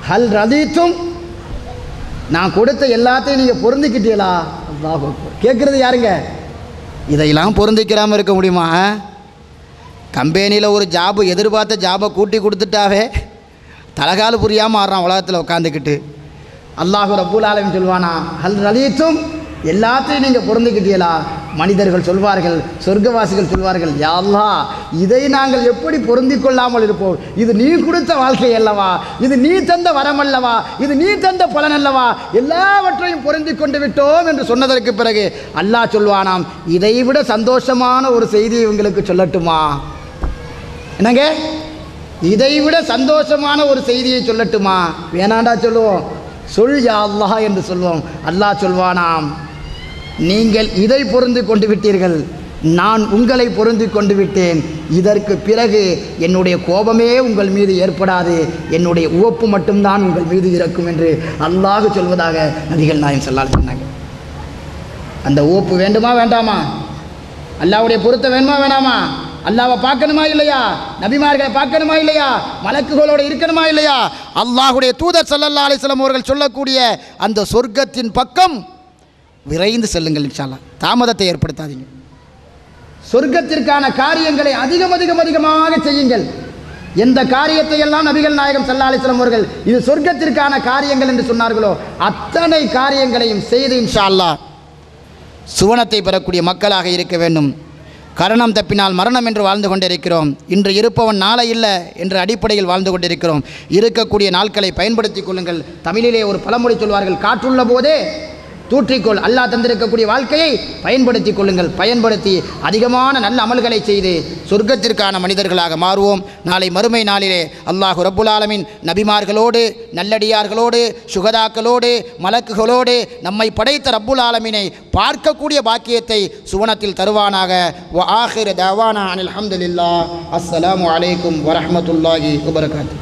ஹல் ரதீத்தும் நான் கொடுத்த எல்லாத்தையும் நீங்கள் பொருந்திக்கிட்டீங்களா கேட்குறது யாருங்க? இதையெல்லாம் பொருந்திக்கிறாமல் இருக்க முடியுமா? கம்பெனியில் ஒரு ஜாபு எதிர்பார்த்த ஜாபை கூட்டி கொடுத்துட்டாவே தலகால் புரியாமல் ஆடுறான் உலகத்தில் உட்காந்துக்கிட்டு அல்லாஹு ரப்புல் ஆலயம் சொல்வானா ஹல் ரலீத்தும் எல்லாத்தையும் நீங்கள் பொருந்துக்கிட்டீங்களா? மனிதர்கள் சொல்வார்கள் சொர்க்கவாசிகள் சொல்வார்கள் யாழ்லா இதை நாங்கள் எப்படி பொருந்தி கொள்ளாமல் இருப்போம்? இது நீ கொடுத்த வாழ்க்கை அல்லவா? இது நீ தந்த வரம் அல்லவா? இது நீ தந்த பலன் அல்லவா? எல்லாவற்றையும் பொருந்தி கொண்டு விட்டோம் என்று சொன்னதற்கு பிறகு அல்லாஹ் சொல்வானாம் இதைவிட சந்தோஷமான ஒரு செய்தியை உங்களுக்கு சொல்லட்டுமா? என்னங்க? இதைவிட சந்தோஷமான ஒரு செய்தியை சொல்லட்டுமா? வேணாண்டா சொல்லுவோம். சொல் யா அல்லாஹ் என்று சொல்வோம். அல்லாஹ் சொல்வானாம். நீங்கள் இதை பொருந்து கொண்டு விட்டீர்கள். நான் உங்களை பொருந்து கொண்டு விட்டேன். இதற்கு பிறகு என்னுடைய கோபமே உங்கள் மீது ஏற்படாது. என்னுடைய உவப்பு மட்டும்தான் உங்கள் மீது இருக்கும் என்று அல்லாஹ் சொல்வதாக நபிகள் நாயம் சொல்லால் சொன்னாங்க. அந்த உவப்பு வேண்டுமா வேண்டாமா? அல்லாவுடைய பொருத்தம் வேணுமா வேணாமா? அல்லாவை பார்க்கணுமா இல்லையா? நபிமார்களை பார்க்கணுமா இல்லையா? மலக்குகளோடு இருக்கணுமா இல்லையா? அல்லாஹுடைய தூதர் சல்லல்லா அலிஸ்லாம் அவர்கள் சொல்லக்கூடிய அந்த சொர்க்கத்தின் பக்கம் விரைந்து செல்லுங்கள் இன்ஷால்லா தாமதத்தை ஏற்படுத்தாதீங்க. சொர்க்கத்திற்கான காரியங்களை அதிகம் அதிகம் அதிகமாக செய்யுங்கள். எந்த காரியத்தை எல்லாம் நபிகள் நாயகம் சல்லா அலிஸ்லாம் அவர்கள் இது சொர்க்கத்திற்கான காரியங்கள் என்று சொன்னார்களோ அத்தனை காரியங்களையும் செய்து இன்ஷா அல்லாஹ் சுவனத்தை பெறக்கூடிய மக்களாக இருக்க வேண்டும். கரணம் தப்பினால் மரணம் என்று வாழ்ந்து கொண்டிருக்கிறோம். இன்று இருப்பவன் நாளை இல்லை என்ற அடிப்படையில் வாழ்ந்து கொண்டிருக்கிறோம். இருக்கக்கூடிய நாட்களை பயன்படுத்திக் கொள்ளுங்கள். தமிழிலே ஒரு பழமொழி சொல்வார்கள் காற்றுள்ள போதே தூற்றிக்கொள். அல்லாஹ் தந்திருக்கக்கூடிய வாழ்க்கையை பயன்படுத்திக் கொள்ளுங்கள். பயன்படுத்தி அதிகமான நல்ல அமல்களை செய்து சொர்க்கத்திற்கான மனிதர்களாக மாறுவோம். நாளை மறுமை நாளிலே அல்லாஹ் ரப்புல் ஆலமின் நபிமார்களோடு நல்லடியார்களோடு சுகதாக்களோடு மலக்குகளோடு நம்மை படைத்த ரப்புல் ஆலமினை பார்க்கக்கூடிய பாக்கியத்தை சுவனத்தில் தருவானாக. வ ஆஹிர தவானா அனில் அஹமதுல்லா அஸ்ஸலாமு அலைக்கும் வரமத்துல்லாஹி வபர்காத்து